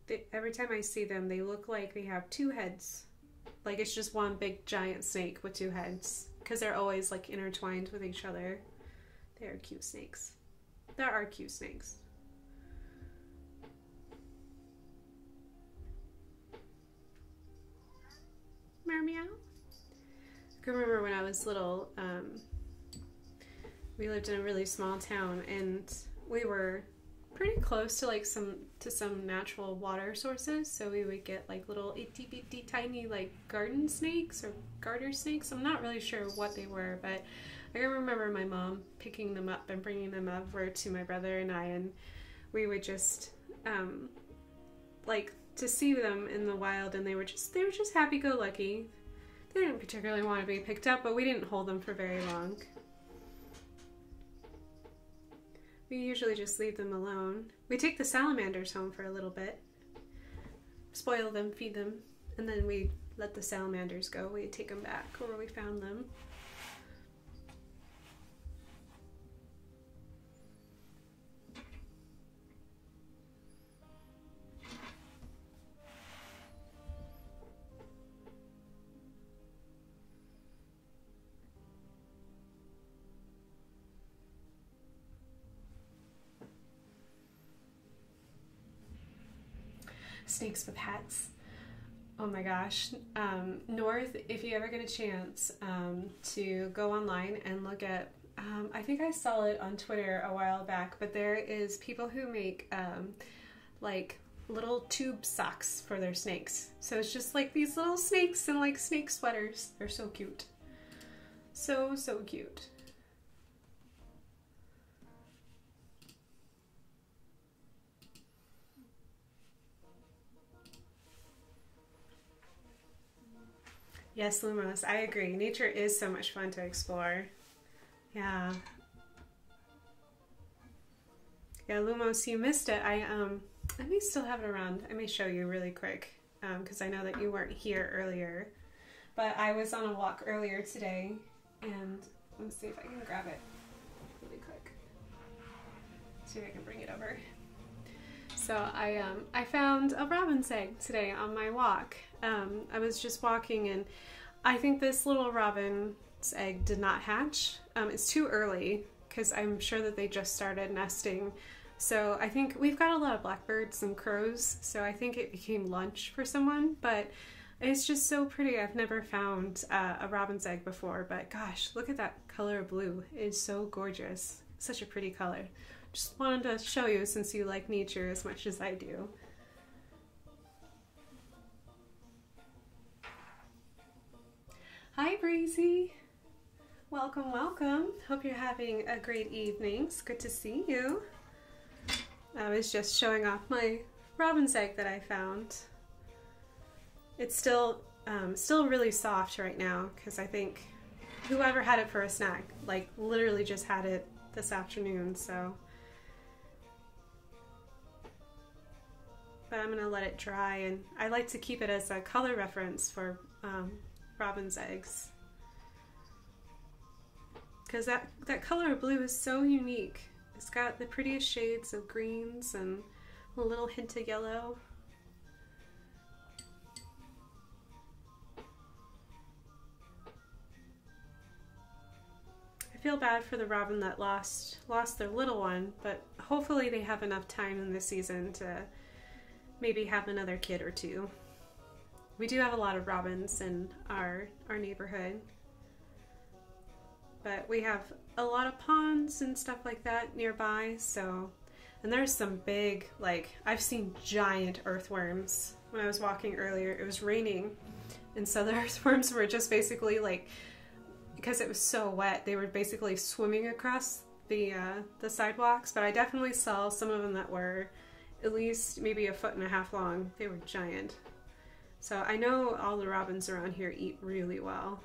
They, every time I see them, they look like they have two heads, like it's just one big giant snake with two heads, because they're always like intertwined with each other. They are cute snakes. There are cute snakes. Meow. I can remember when I was little, um, we lived in a really small town and we were pretty close to like some to some natural water sources so we would get like little itty bitty tiny like garden snakes or garter snakes i'm not really sure what they were but i can remember my mom picking them up and bringing them over to my brother and i and we would just um like to see them in the wild and they were just they were just happy-go-lucky. They didn't particularly want to be picked up but we didn't hold them for very long. We usually just leave them alone. We take the salamanders home for a little bit spoil them feed them and then we let the salamanders go. We take them back where we found them snakes with hats. Oh my gosh. Um, North, if you ever get a chance um, to go online and look at, um, I think I saw it on Twitter a while back, but there is people who make um, like little tube socks for their snakes. So it's just like these little snakes in like snake sweaters. They're so cute. So, so cute. Yes, Lumos, I agree. Nature is so much fun to explore. Yeah. Yeah, Lumos, you missed it. I um I may still have it around. I may show you really quick because um, I know that you weren't here earlier. But I was on a walk earlier today and let me see if I can grab it really quick. See if I can bring it over. So I um I found a robin's egg today on my walk. Um, I was just walking and I think this little robin's egg did not hatch. Um, it's too early because I'm sure that they just started nesting. So I think we've got a lot of blackbirds and crows, so I think it became lunch for someone, but it's just so pretty. I've never found uh, a robin's egg before, but gosh, look at that color of blue. It's so gorgeous. Such a pretty color. Just wanted to show you since you like nature as much as I do. Hi, Breezy. Welcome, welcome. Hope you're having a great evening. It's good to see you. I was just showing off my robin's egg that I found. It's still um, still really soft right now because I think whoever had it for a snack, like literally just had it this afternoon, so. But I'm gonna let it dry and I like to keep it as a color reference for um, robin's eggs. Because that, that color of blue is so unique. It's got the prettiest shades of greens and a little hint of yellow. I feel bad for the robin that lost lost their little one, but hopefully they have enough time in this season to maybe have another kid or two. We do have a lot of robins in our, our neighborhood. But we have a lot of ponds and stuff like that nearby, so and there's some big like I've seen giant earthworms when I was walking earlier. It was raining and so the earthworms were just basically like because it was so wet, they were basically swimming across the uh, the sidewalks, but I definitely saw some of them that were at least maybe a foot and a half long. They were giant. So I know all the robins around here eat really well.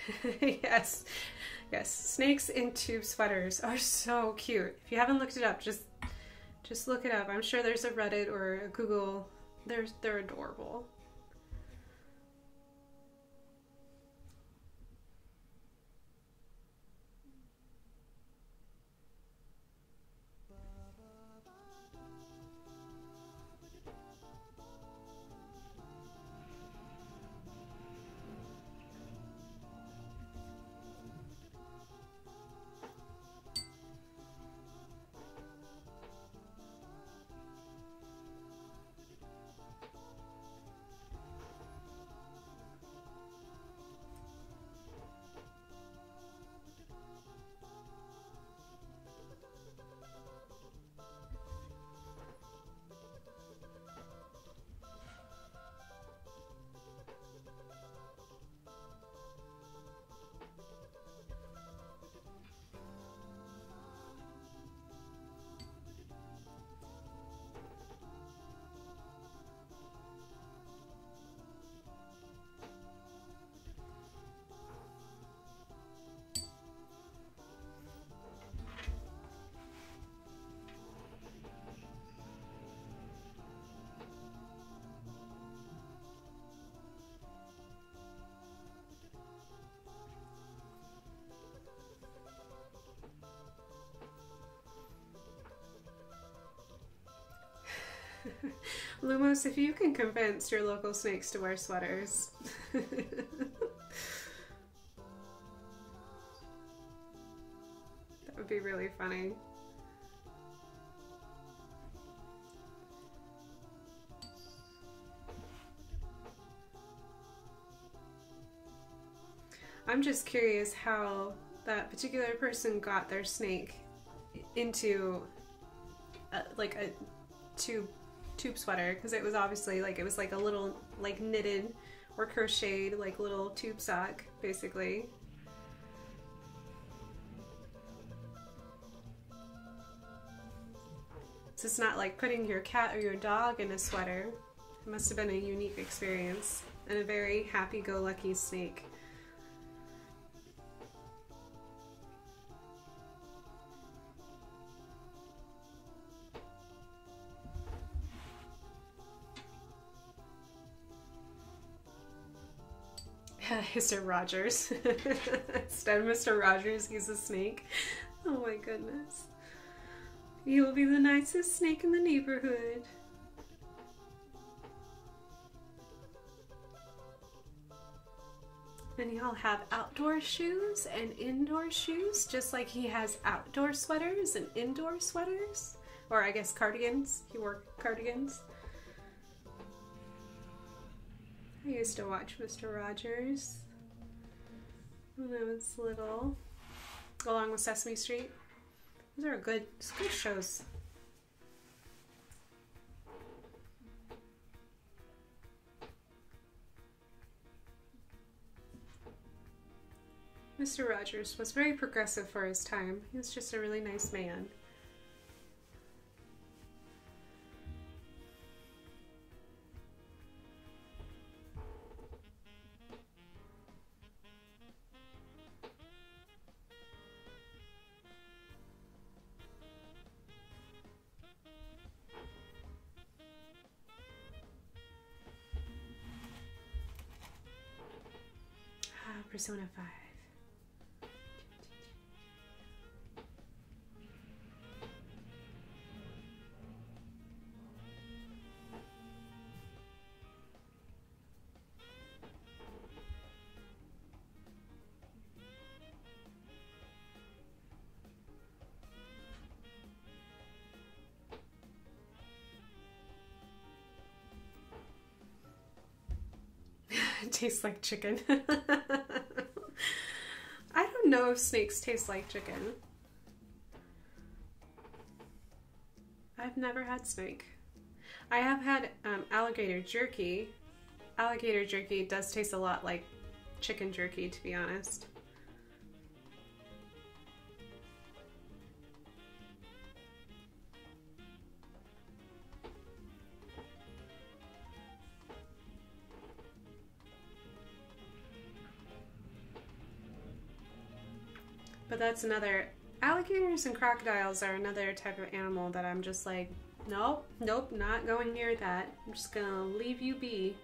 yes, yes. Snakes in tube sweaters are so cute. If you haven't looked it up, just just look it up. I'm sure there's a Reddit or a Google. They're they're adorable. Lumos, if you can convince your local snakes to wear sweaters. that would be really funny. I'm just curious how that particular person got their snake into a, like a tube tube sweater because it was obviously like it was like a little like knitted or crocheted like little tube sock basically. So it's not like putting your cat or your dog in a sweater. It must have been a unique experience and a very happy-go-lucky snake Mr. Rogers. Instead of Mr. Rogers, he's a snake. Oh my goodness. He will be the nicest snake in the neighborhood. And y'all have outdoor shoes and indoor shoes, just like he has outdoor sweaters and indoor sweaters. Or I guess cardigans. He wore cardigans. I used to watch Mr. Rogers when I was little, along with Sesame Street. Those are good, good shows. Mr. Rogers was very progressive for his time. He was just a really nice man. Tastes like chicken. I don't know if snakes taste like chicken. I've never had snake. I have had um, alligator jerky. Alligator jerky does taste a lot like chicken jerky, to be honest. That's another. Alligators and crocodiles are another type of animal that I'm just like, nope, nope, not going near that. I'm just gonna leave you be.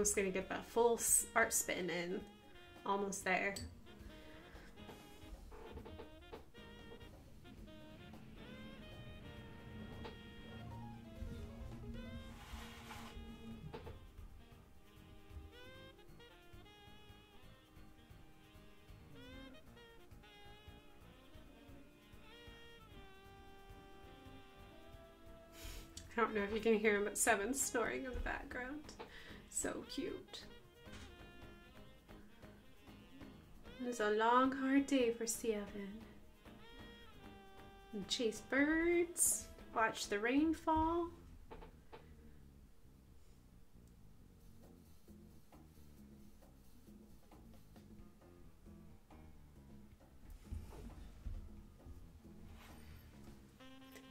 Almost gonna get that full art spin in. Almost there. I don't know if you can hear him, but Seven's snoring in the background. So cute. It was a long, hard day for Seven. And chase birds, watch the rain fall.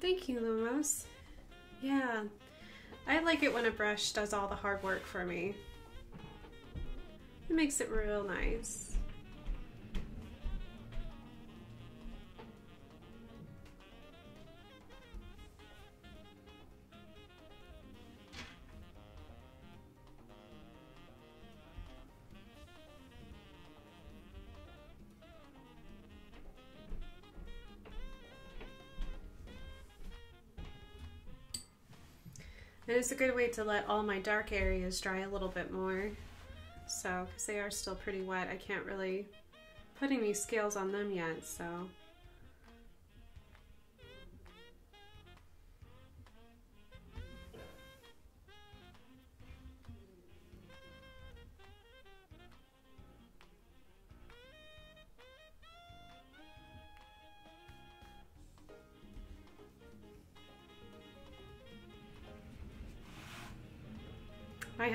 Thank you, Lumos. Yeah, I like it when a brush does all the hard work for me. It makes it real nice. It's a good way to let all my dark areas dry a little bit more. So, because they are still pretty wet, I can't really put any scales on them yet, so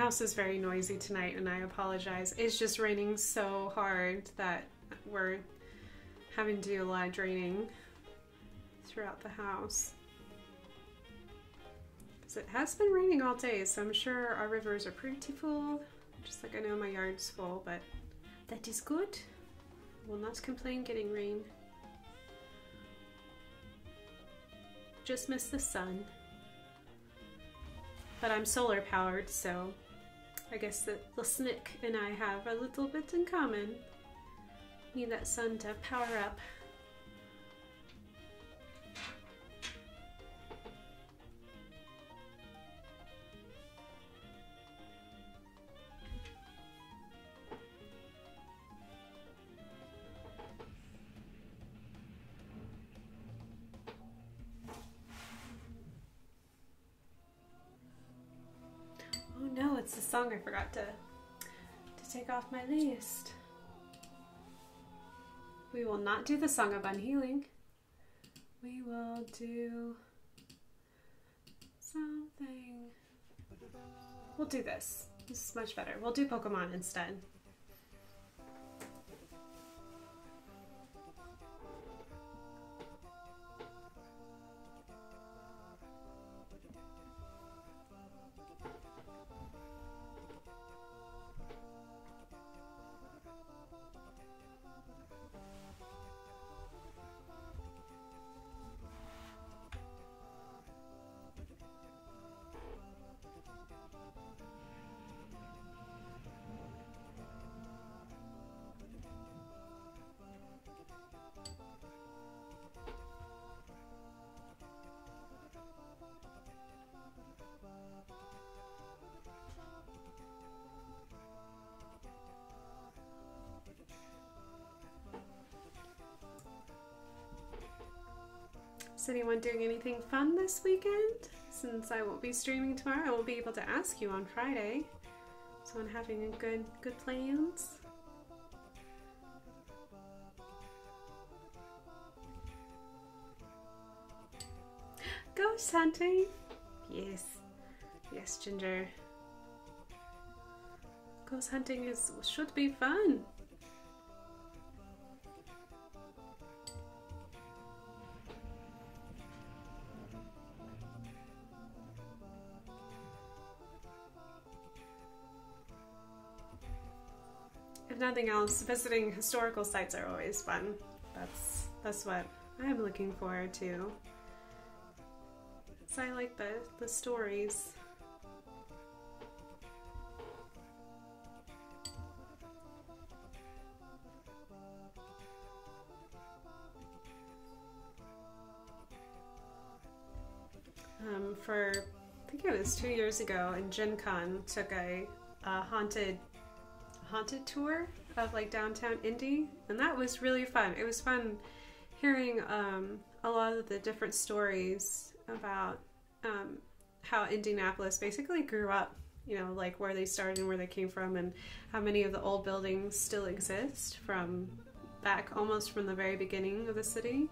house is very noisy tonight and I apologize. It's just raining so hard that we're having to do a lot of draining throughout the house. Because it has been raining all day, so I'm sure our rivers are pretty full. Just like I know my yard's full, but that is good. Will not complain getting rain. Just miss the sun. But I'm solar powered, so I guess that the snick and I have a little bit in common. Need that sun to power up. Song I forgot to, to take off my list. We will not do the Song of Unhealing. We will do something. We'll do this. This is much better. We'll do Pokemon instead. Is anyone doing anything fun this weekend? Since I won't be streaming tomorrow, I won't be able to ask you on Friday. Someone having a good good plans? Ghost hunting? Yes. Yes, Ginger. Ghost hunting is should be fun. Nothing else, visiting historical sites are always fun. That's that's what I'm looking forward to. So I like the the stories. Um, for I think it was two years ago in Gen Con took a, a haunted haunted tour of like downtown Indy, and that was really fun. It was fun hearing um, a lot of the different stories about um, how Indianapolis basically grew up. You know, like where they started and where they came from, and how many of the old buildings still exist from back almost from the very beginning of the city.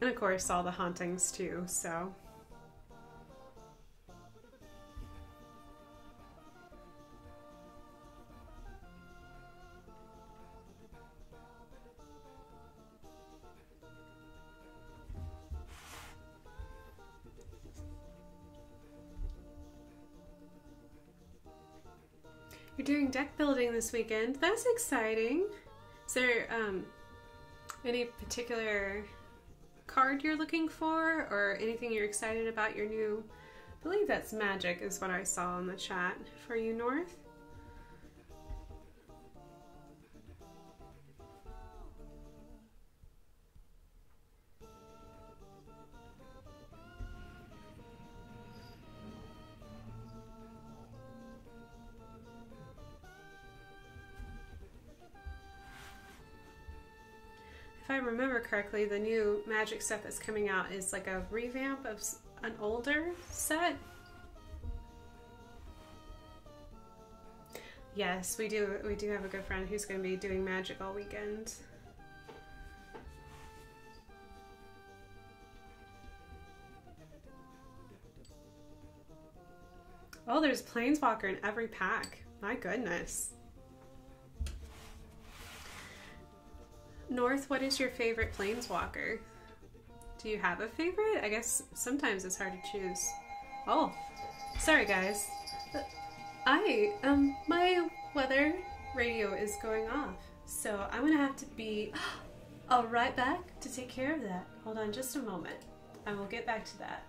And of course, all the hauntings too. So doing deck building this weekend. That's exciting. Is there um, any particular card you're looking for or anything you're excited about your new I believe that's magic is what I saw in the chat for you North. Remember correctly, the new Magic stuff that's coming out is like a revamp of an older set. Yes, we do. We do have a good friend who's going to be doing Magic all weekend. Oh, there's Planeswalker in every pack. My goodness. North, what is your favorite Planeswalker? Do you have a favorite? I guess sometimes it's hard to choose. Oh, sorry guys. I, um, my weather radio is going off. So I'm gonna have to be all right back to take care of that. Hold on just a moment. I will get back to that.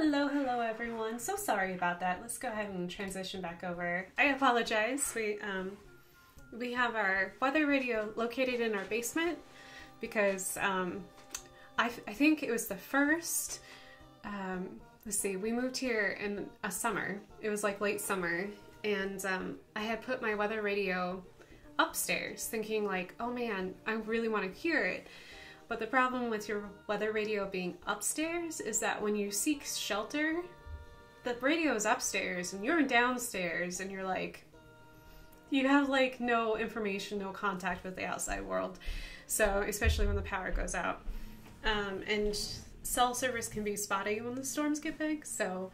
Hello, hello everyone. So sorry about that. Let's go ahead and transition back over. I apologize. We um we have our weather radio located in our basement because um I, I think it was the first um let's see we moved here in a summer it was like late summer and um, i had put my weather radio upstairs thinking like oh man i really want to hear it but the problem with your weather radio being upstairs is that when you seek shelter, the radio is upstairs and you're downstairs and you're like, you have like no information, no contact with the outside world. So, especially when the power goes out. Um, and cell service can be spotty when the storms get big. So,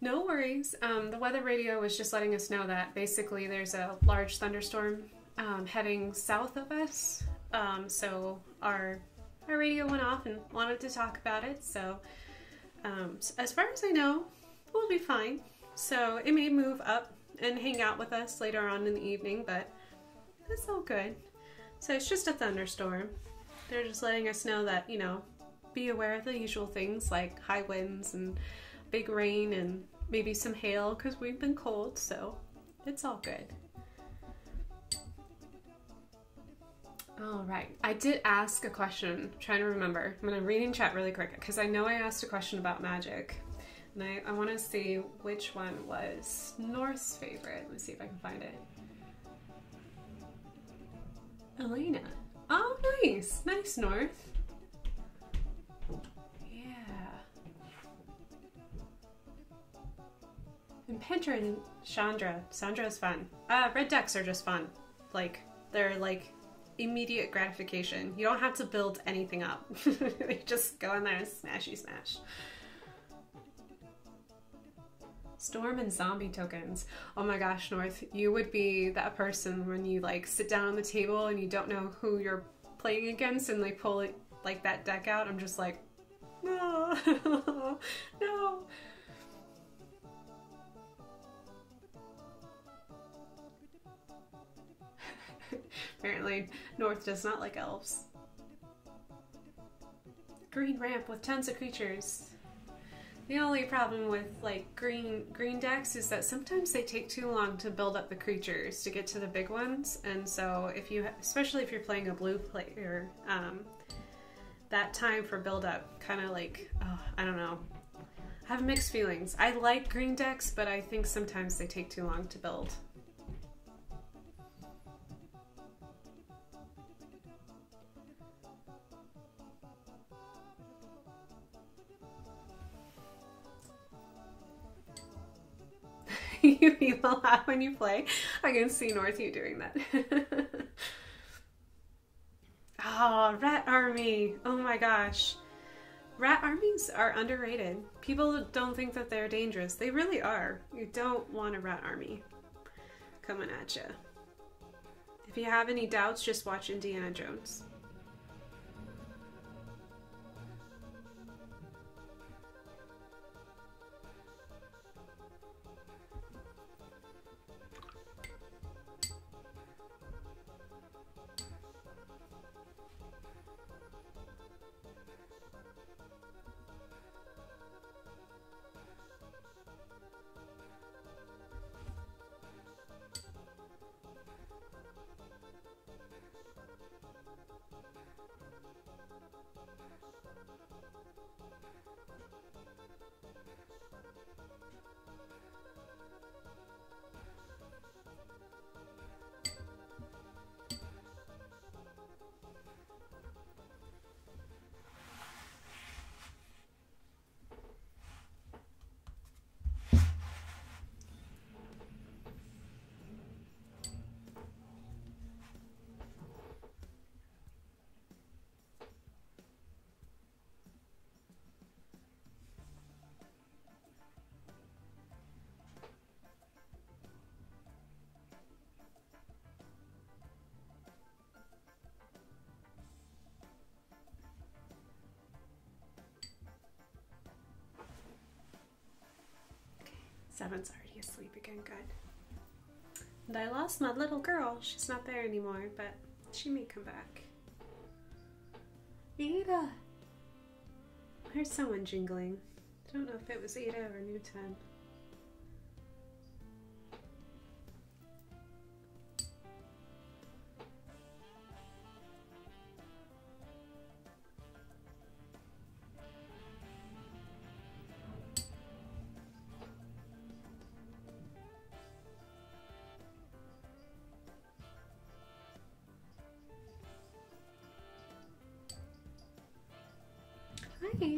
no worries. Um, the weather radio was just letting us know that basically there's a large thunderstorm um, heading south of us um, so our our radio went off and wanted to talk about it. So um, as far as I know, we'll be fine. So it may move up and hang out with us later on in the evening, but it's all good. So it's just a thunderstorm. They're just letting us know that, you know, be aware of the usual things like high winds and big rain and maybe some hail because we've been cold, so it's all good. All right. I did ask a question. I'm trying to remember. I'm going to read in chat really quick because I know I asked a question about magic. And I, I want to see which one was North's favorite. Let me see if I can find it. Elena. Oh, nice. Nice, North. Yeah. And Petra and Chandra. Chandra is fun. Uh, red decks are just fun. Like, they're like immediate gratification. You don't have to build anything up. you just go in there and smashy smash. Storm and zombie tokens. Oh my gosh, North, you would be that person when you like sit down on the table and you don't know who you're playing against and they pull it like that deck out. I'm just like, ah, No. no. Apparently, North does not like elves. Green ramp with tons of creatures. The only problem with like green green decks is that sometimes they take too long to build up the creatures to get to the big ones, and so if you, especially if you're playing a blue player, um, that time for build up kind of like oh, I don't know. I have mixed feelings. I like green decks, but I think sometimes they take too long to build. you people laugh when you play. I can see North you doing that. oh, Rat Army. Oh my gosh. Rat armies are underrated. People don't think that they're dangerous. They really are. You don't want a rat army coming at you. If you have any doubts, just watch Indiana Jones. Seven's already asleep again, good. And I lost my little girl. She's not there anymore, but she may come back. Ada! Heard someone jingling. I don't know if it was Ada or Newton.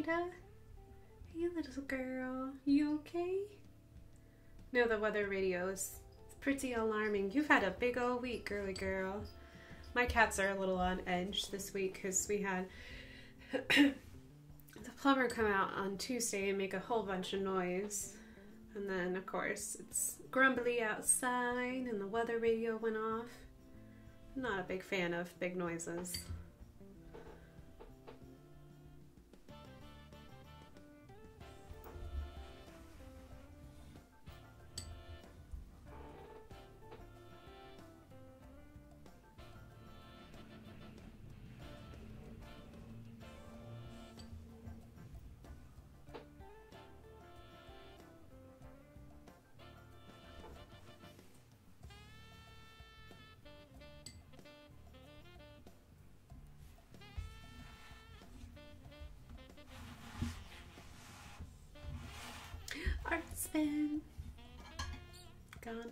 Hey, little girl. You okay? No, the weather radio is pretty alarming. You've had a big old week, girly girl. My cats are a little on edge this week because we had the plumber come out on Tuesday and make a whole bunch of noise. And then, of course, it's grumbly outside and the weather radio went off. I'm not a big fan of big noises.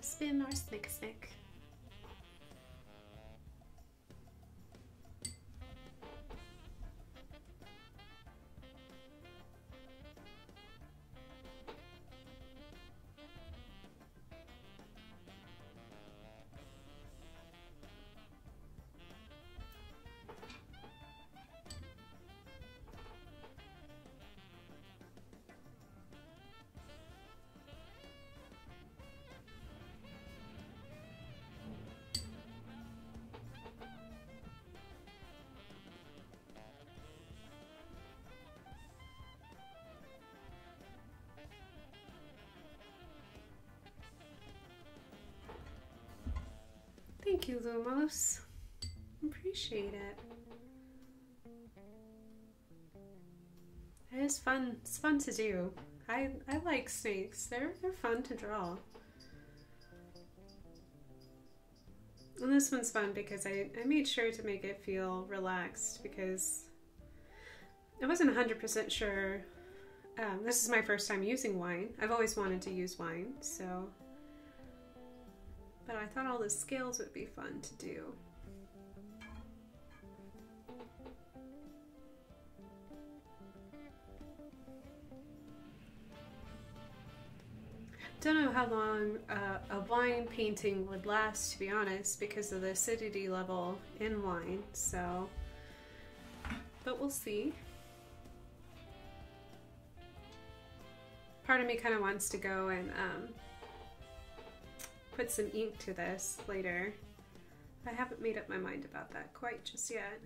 Spin our snick snick. Thank you, Lumos. Appreciate it. It is fun. It's fun to do. I I like snakes. They're they're fun to draw. And this one's fun because I, I made sure to make it feel relaxed because I wasn't 100% sure. Um, this is my first time using wine. I've always wanted to use wine, so. But I thought all the scales would be fun to do. Don't know how long uh, a wine painting would last, to be honest, because of the acidity level in wine, so. But we'll see. Part of me kind of wants to go and um, put some ink to this later. I haven't made up my mind about that quite just yet.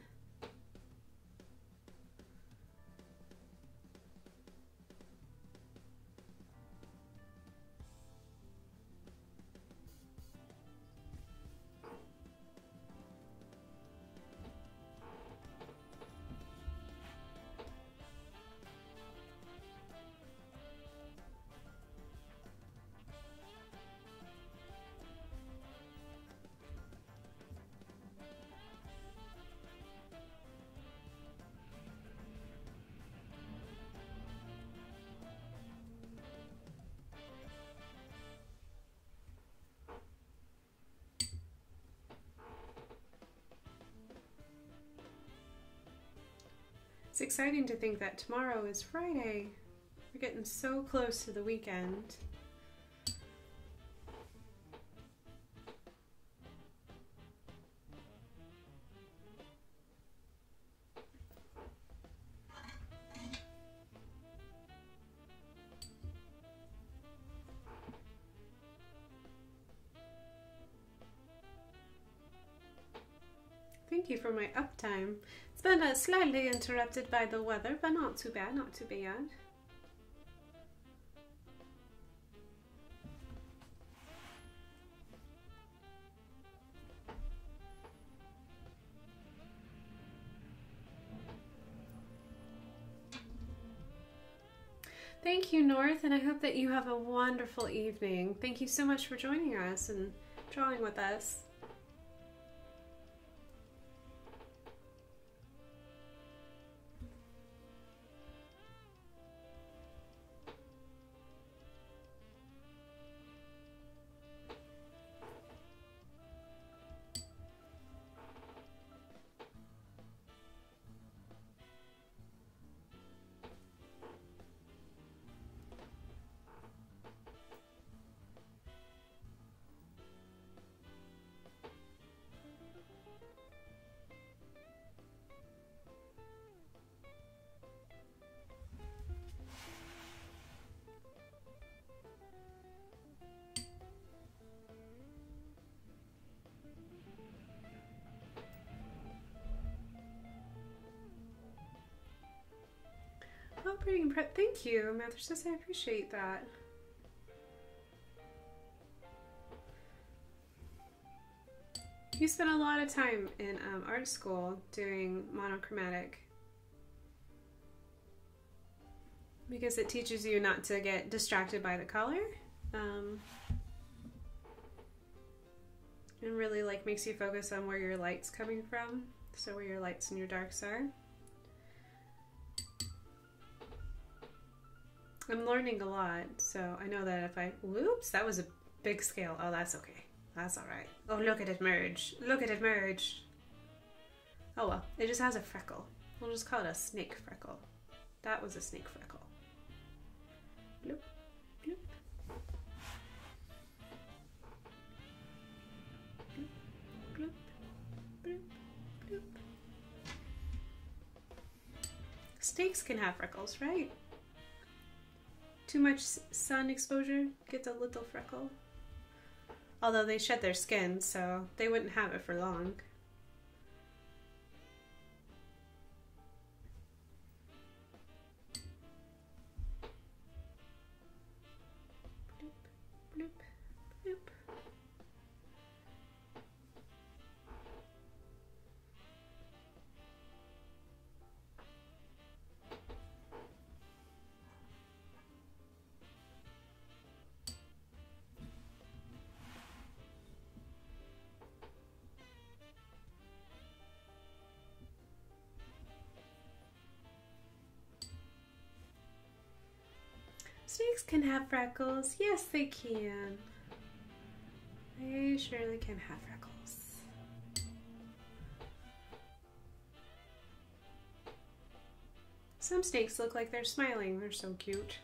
Exciting to think that tomorrow is Friday. We're getting so close to the weekend. Thank you for my uptime. It's been uh, slightly interrupted by the weather, but not too bad, not too bad. Thank you, North, and I hope that you have a wonderful evening. Thank you so much for joining us and drawing with us. Impressed. Thank you, Mathers. I appreciate that. You spent a lot of time in um, art school doing monochromatic because it teaches you not to get distracted by the color um, and really like makes you focus on where your light's coming from so where your lights and your darks are I'm learning a lot, so I know that if I, whoops, that was a big scale. Oh, that's okay. That's all right. Oh, look at it merge. Look at it merge. Oh well, it just has a freckle. We'll just call it a snake freckle. That was a snake freckle. Bloop, bloop. Bloop, bloop, bloop, bloop. Snakes can have freckles, right? Too much sun exposure gets a little freckle. Although they shed their skin, so they wouldn't have it for long. Snakes can have freckles. Yes, they can. They surely can have freckles. Some snakes look like they're smiling. They're so cute.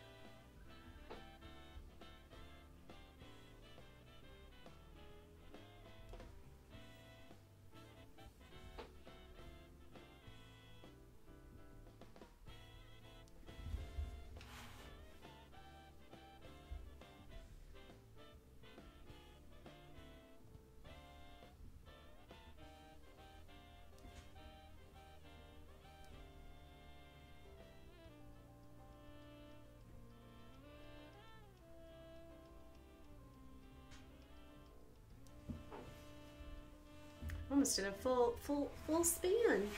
Almost did a full, full, full span.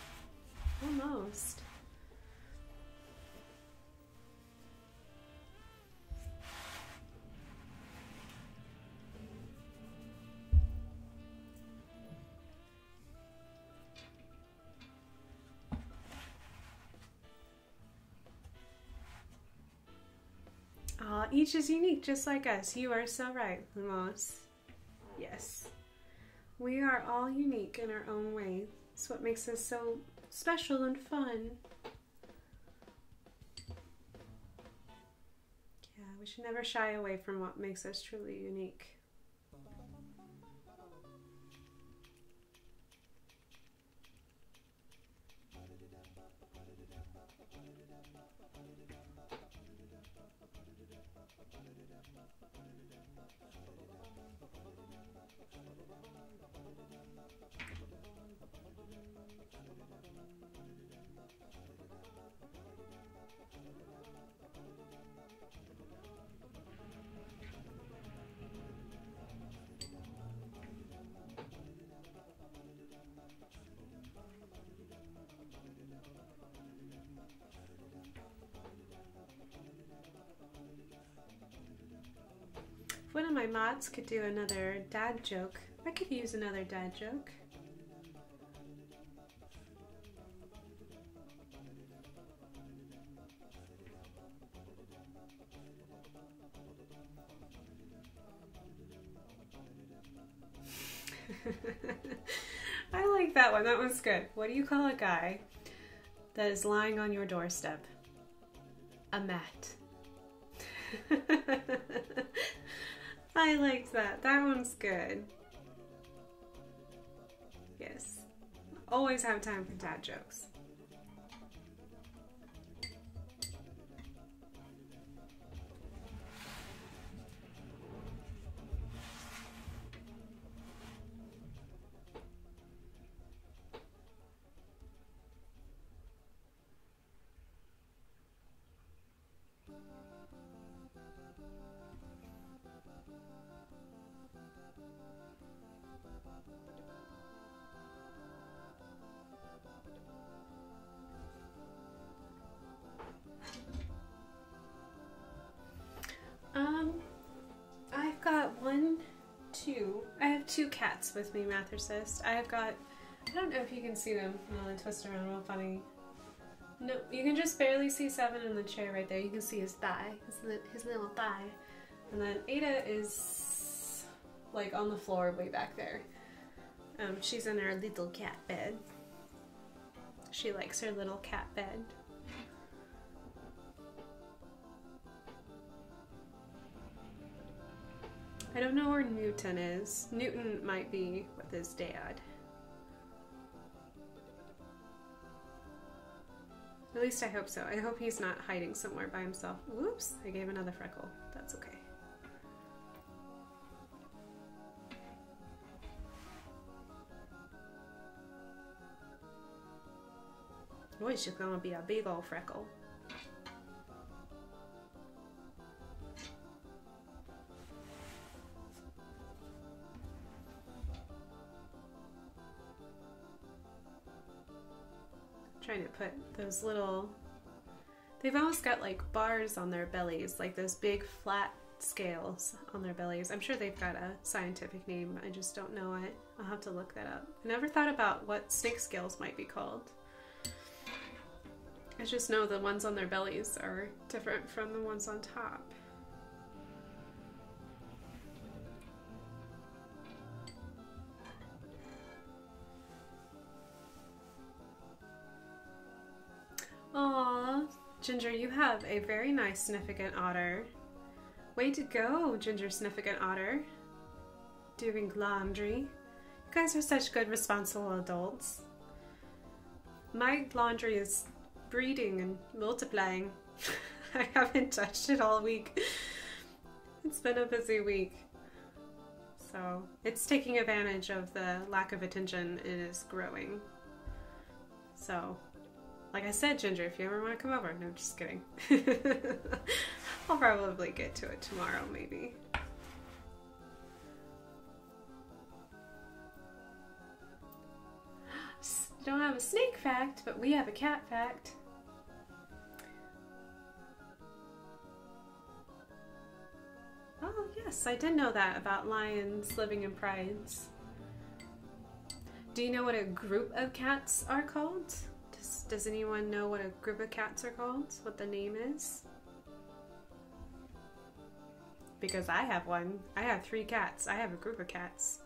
Almost. Aw, each is unique just like us. You are so right, Lumos. Yes. We are all unique in our own way. It's what makes us so special and fun. Yeah, we should never shy away from what makes us truly unique. If one of my mods could do another dad joke, I could use another dad joke. I like that one. That one's good. What do you call a guy that is lying on your doorstep? A mat. I liked that. That one's good. Yes. Always have time for dad jokes. Cats with me, Mathersus. I've got, I don't know if you can see them. No, they twist around real funny. No, you can just barely see Seven in the chair right there. You can see his thigh, his, li his little thigh. And then Ada is like on the floor way back there. Um, she's in her little cat bed. She likes her little cat bed. I don't know where Newton is. Newton might be with his dad. At least I hope so. I hope he's not hiding somewhere by himself. Whoops, I gave another freckle. That's okay. It's just gonna be a big old freckle. Put those little they've almost got like bars on their bellies like those big flat scales on their bellies. I'm sure they've got a scientific name. I just don't know it. I'll have to look that up. I never thought about what snake scales might be called. I just know the ones on their bellies are different from the ones on top Ginger, you have a very nice significant otter. Way to go, Ginger Significant Otter. Doing laundry. You guys are such good, responsible adults. My laundry is breeding and multiplying. I haven't touched it all week. It's been a busy week. So it's taking advantage of the lack of attention it is growing. So, like I said, Ginger, if you ever want to come over, no, just kidding. I'll probably get to it tomorrow, maybe. Don't have a snake fact, but we have a cat fact. Oh, yes, I did know that about lions living in prides. Do you know what a group of cats are called? Does, does anyone know what a group of cats are called? What the name is? because I have one. I have three cats. I have a group of cats.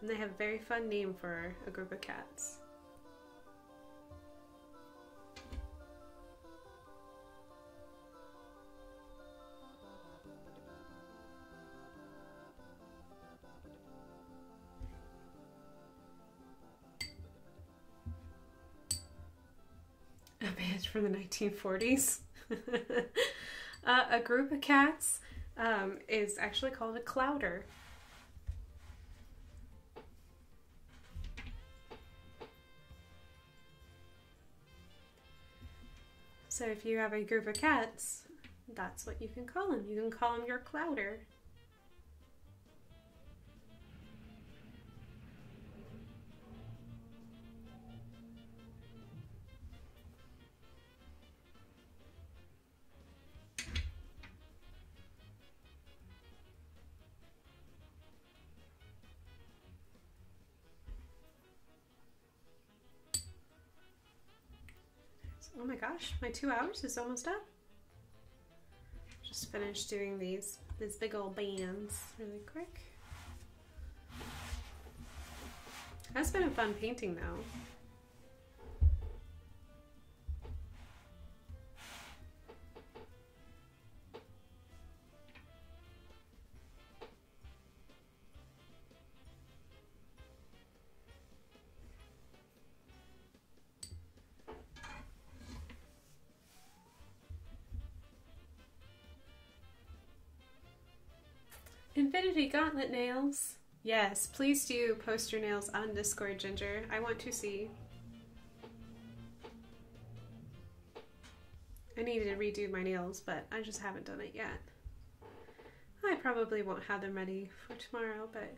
And they have a very fun name for a group of cats. From the 1940s. uh, a group of cats um, is actually called a clowder. So if you have a group of cats, that's what you can call them. You can call them your clowder. My gosh, my two hours is almost up. Just finished doing these, these big old bands really quick. That's been a fun painting though. Infinity Gauntlet nails. Yes, please do post your nails on Discord, Ginger. I want to see. I need to redo my nails, but I just haven't done it yet. I probably won't have them ready for tomorrow, but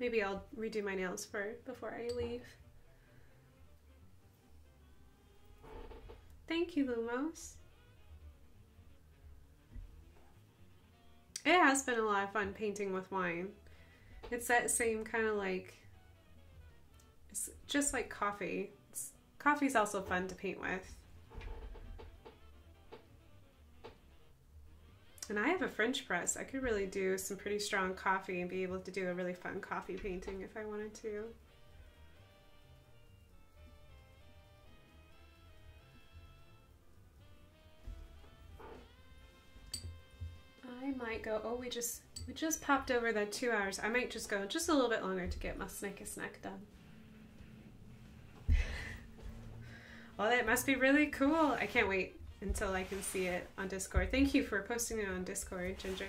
maybe I'll redo my nails for before I leave. Thank you, Lumos. It has been a lot of fun painting with wine. It's that same kind of like, it's just like coffee. It's, coffee's also fun to paint with. And I have a French press. I could really do some pretty strong coffee and be able to do a really fun coffee painting if I wanted to. I might go, oh, we just we just popped over the two hours. I might just go just a little bit longer to get my snake a snack done. well, that must be really cool. I can't wait until I can see it on Discord. Thank you for posting it on Discord, Ginger.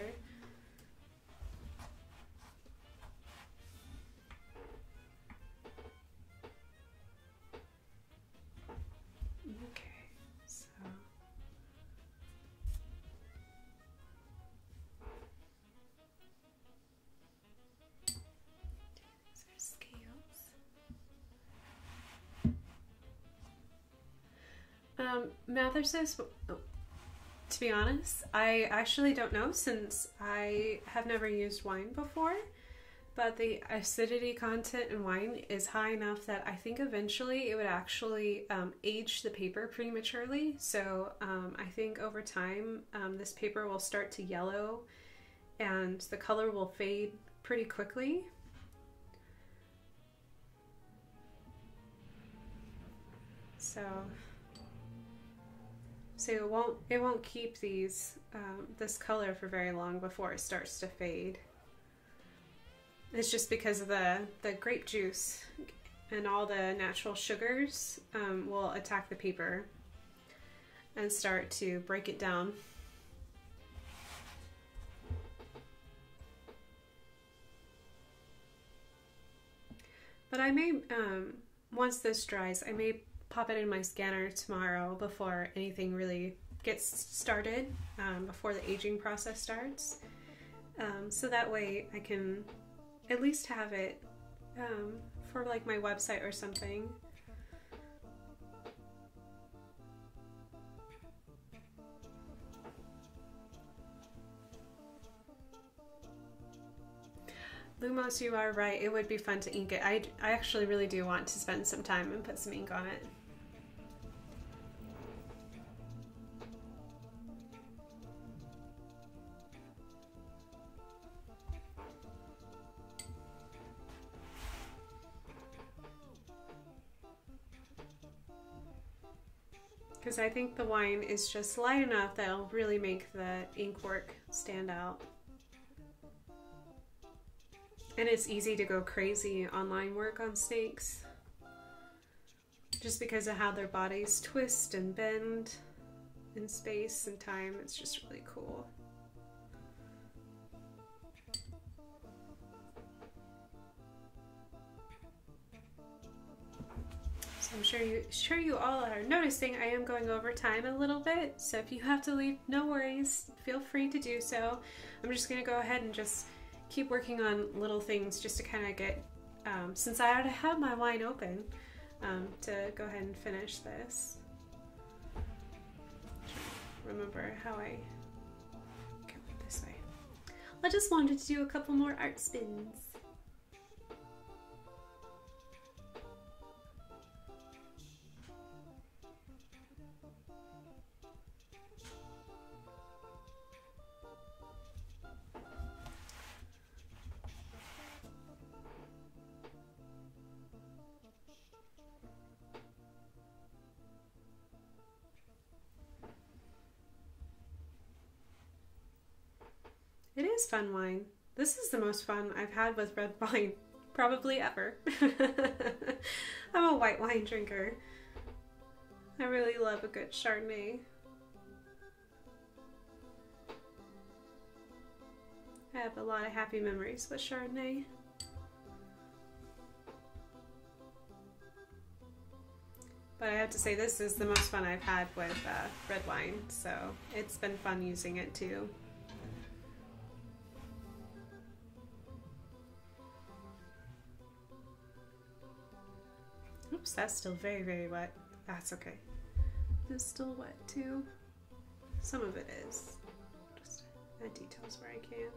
Mathersus, to be honest, I actually don't know since I have never used wine before. But the acidity content in wine is high enough that I think eventually it would actually um, age the paper prematurely. So um, I think over time um, this paper will start to yellow and the color will fade pretty quickly. So So it won't it won't keep these um, this color for very long before it starts to fade. It's just because of the the grape juice and all the natural sugars um, will attack the paper and start to break it down. But I may, um, once this dries, I may pop it in my scanner tomorrow before anything really gets started, um, before the aging process starts. Um, so that way I can at least have it um, for like my website or something. Lumos, you are right. It would be fun to ink it. I, I actually really do want to spend some time and put some ink on it. Because I think the wine is just light enough that it'll really make the ink work stand out. And it's easy to go crazy on line work on snakes just because of how their bodies twist and bend in space and time. It's just really cool. I'm sure you sure you all are noticing I am going over time a little bit. So if you have to leave, no worries. Feel free to do so. I'm just gonna go ahead and just keep working on little things just to kind of get, um, since I already have my wine open, um, to go ahead and finish this. Remember how I this way. I just wanted to do a couple more art spins. Fun wine. This is the most fun I've had with red wine probably ever. I'm a white wine drinker. I really love a good Chardonnay. I have a lot of happy memories with Chardonnay. But I have to say this is the most fun I've had with uh, red wine, so it's been fun using it too. Oops, that's still very, very wet. That's okay. It's still wet too. Some of it is. Just add details where I can.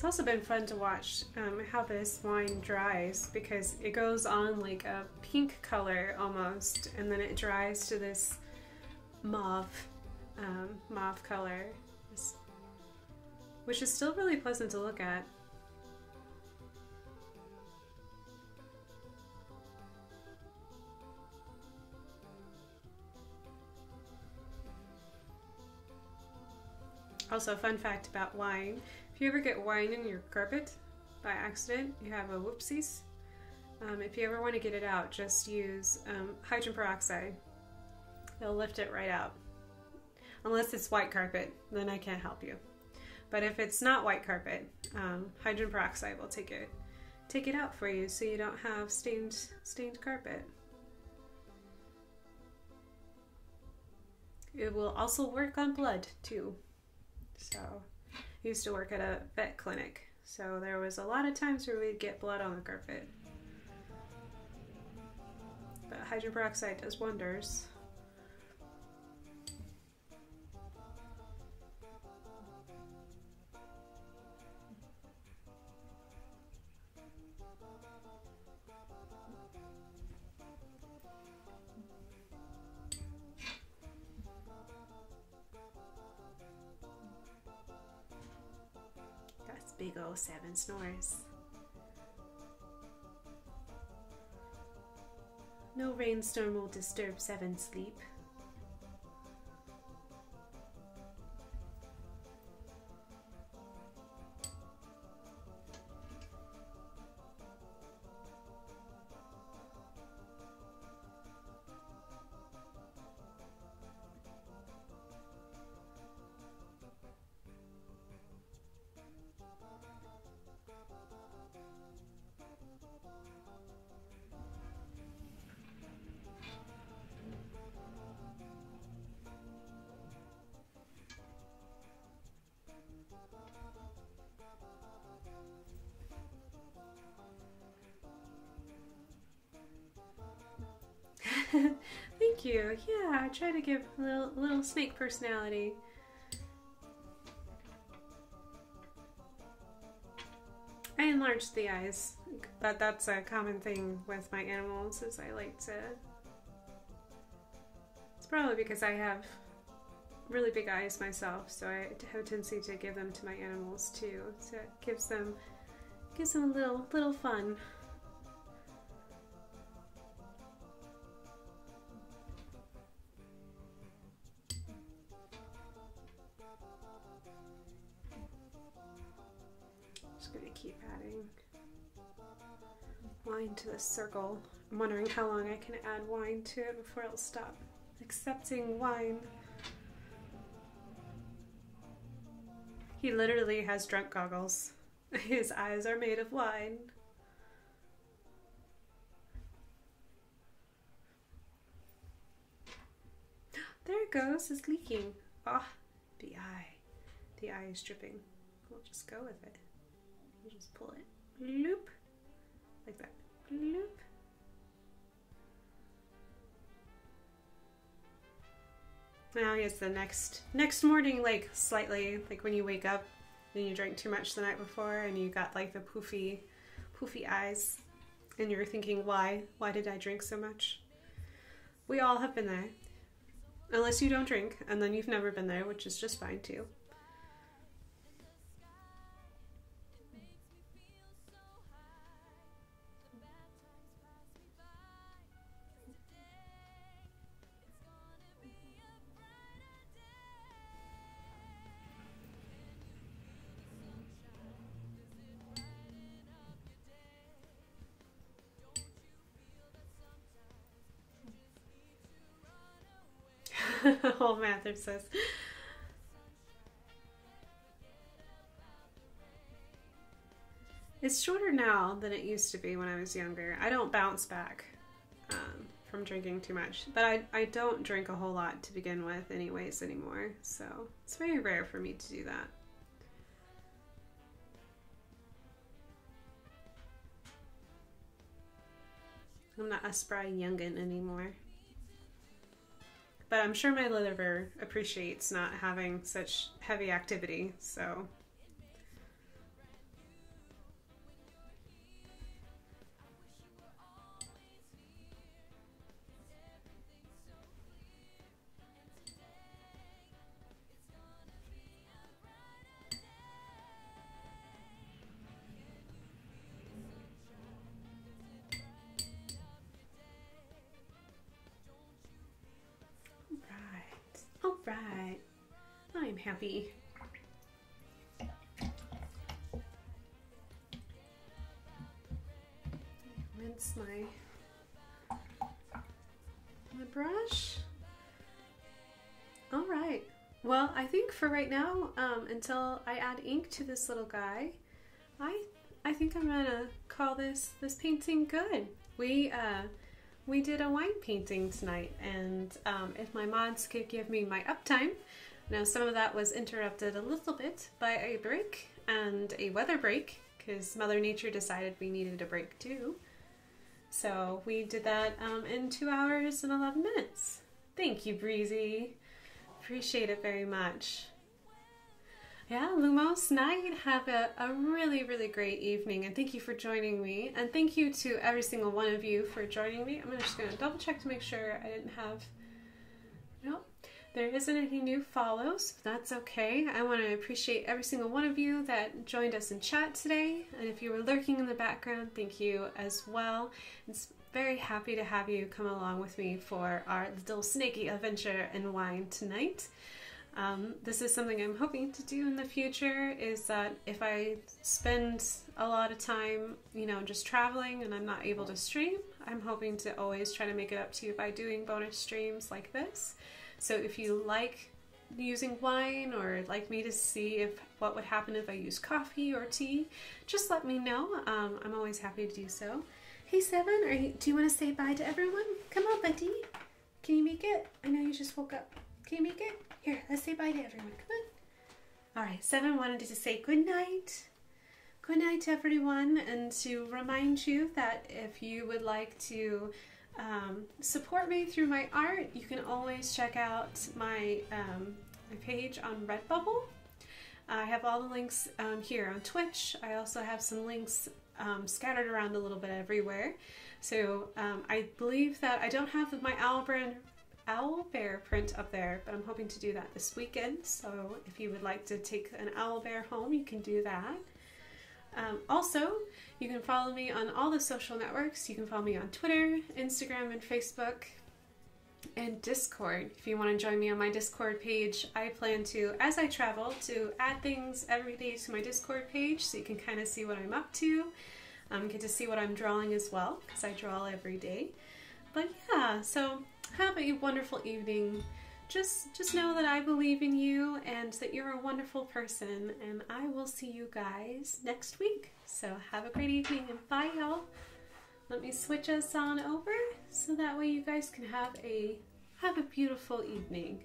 It's also been fun to watch um, how this wine dries because it goes on like a pink color almost and then it dries to this mauve, um, mauve color, which is still really pleasant to look at. Also, a fun fact about wine if you ever get wine in your carpet by accident, you have a whoopsies. Um, if you ever want to get it out, just use um, hydrogen peroxide. It'll lift it right out. Unless it's white carpet, then I can't help you. But if it's not white carpet, um, hydrogen peroxide will take it take it out for you so you don't have stained stained carpet. It will also work on blood too. So Used to work at a vet clinic. So there was a lot of times where we'd get blood on the carpet. But hydrogen peroxide does wonders. Old seven snores. No rainstorm will disturb Seven's sleep. Thank you. Yeah, I try to give a little, little snake personality. I enlarge the eyes. That that's a common thing with my animals. Is I like to. It's probably because I have really big eyes myself, so I have a tendency to give them to my animals too. So it gives them gives them a little little fun. Circle. I'm wondering how long I can add wine to it before it'll stop accepting wine. He literally has drunk goggles. His eyes are made of wine. There it goes, it's leaking. Ah, oh, the eye. The eye is dripping. We'll just go with it. You just pull it. Loop. Like that. Loop. Now yes, the next next morning, like slightly, like when you wake up and you drank too much the night before and you got like the poofy poofy eyes and you're thinking, why? Why did I drink so much? We all have been there. Unless you don't drink, and then you've never been there, which is just fine too. Oh, Mathersus. It's shorter now than it used to be when I was younger. I don't bounce back um, from drinking too much, but I, I don't drink a whole lot to begin with, anyways, anymore. So it's very rare for me to do that. I'm not a spry youngin anymore. But I'm sure my liver appreciates not having such heavy activity, so. For right now, um, until I add ink to this little guy, I I think I'm gonna call this this painting good. We uh, we did a wine painting tonight, and um, if my mods could give me my uptime, Now, some of that was interrupted a little bit by a break and a weather break because Mother Nature decided we needed a break too. So we did that um, in two hours and 11 minutes. Thank you, Breezy. Appreciate it very much. Yeah, Lumos night. Have a, a really, really great evening and thank you for joining me. And thank you to every single one of you for joining me. I'm just going to double check to make sure I didn't have. Nope. There isn't any new follows. That's okay. I want to appreciate every single one of you that joined us in chat today. And if you were lurking in the background, thank you as well. It's very happy to have you come along with me for our little snaky adventure in wine tonight. Um, this is something I'm hoping to do in the future is that if I spend a lot of time, you know, just traveling and I'm not able to stream, I'm hoping to always try to make it up to you by doing bonus streams like this. So if you like using wine or like me to see if what would happen if I use coffee or tea, just let me know. Um, I'm always happy to do so. Hey Seven, are you, do you want to say bye to everyone? Come on, buddy. Can you make it? I know you just woke up. Can you make it? Here, let's say bye to everyone. Come on. All right, Seven wanted to say good night. Good night to everyone, and to remind you that if you would like to um, support me through my art, you can always check out my, um, my page on Redbubble. I have all the links um, here on Twitch. I also have some links um, scattered around a little bit everywhere. So um, I believe that I don't have my owl owl bear print up there, but I'm hoping to do that this weekend. So if you would like to take an owl bear home, you can do that. Um, also, you can follow me on all the social networks. You can follow me on Twitter, Instagram, and Facebook, and Discord. If you want to join me on my Discord page, I plan to, as I travel, to add things every day to my Discord page so you can kind of see what I'm up to. Um, get to see what I'm drawing as well because I draw every day. But yeah, so have a wonderful evening just just know that I believe in you and that you're a wonderful person and I will see you guys next week. So have a great evening and bye y'all. Let me switch us on over so that way you guys can have a have a beautiful evening.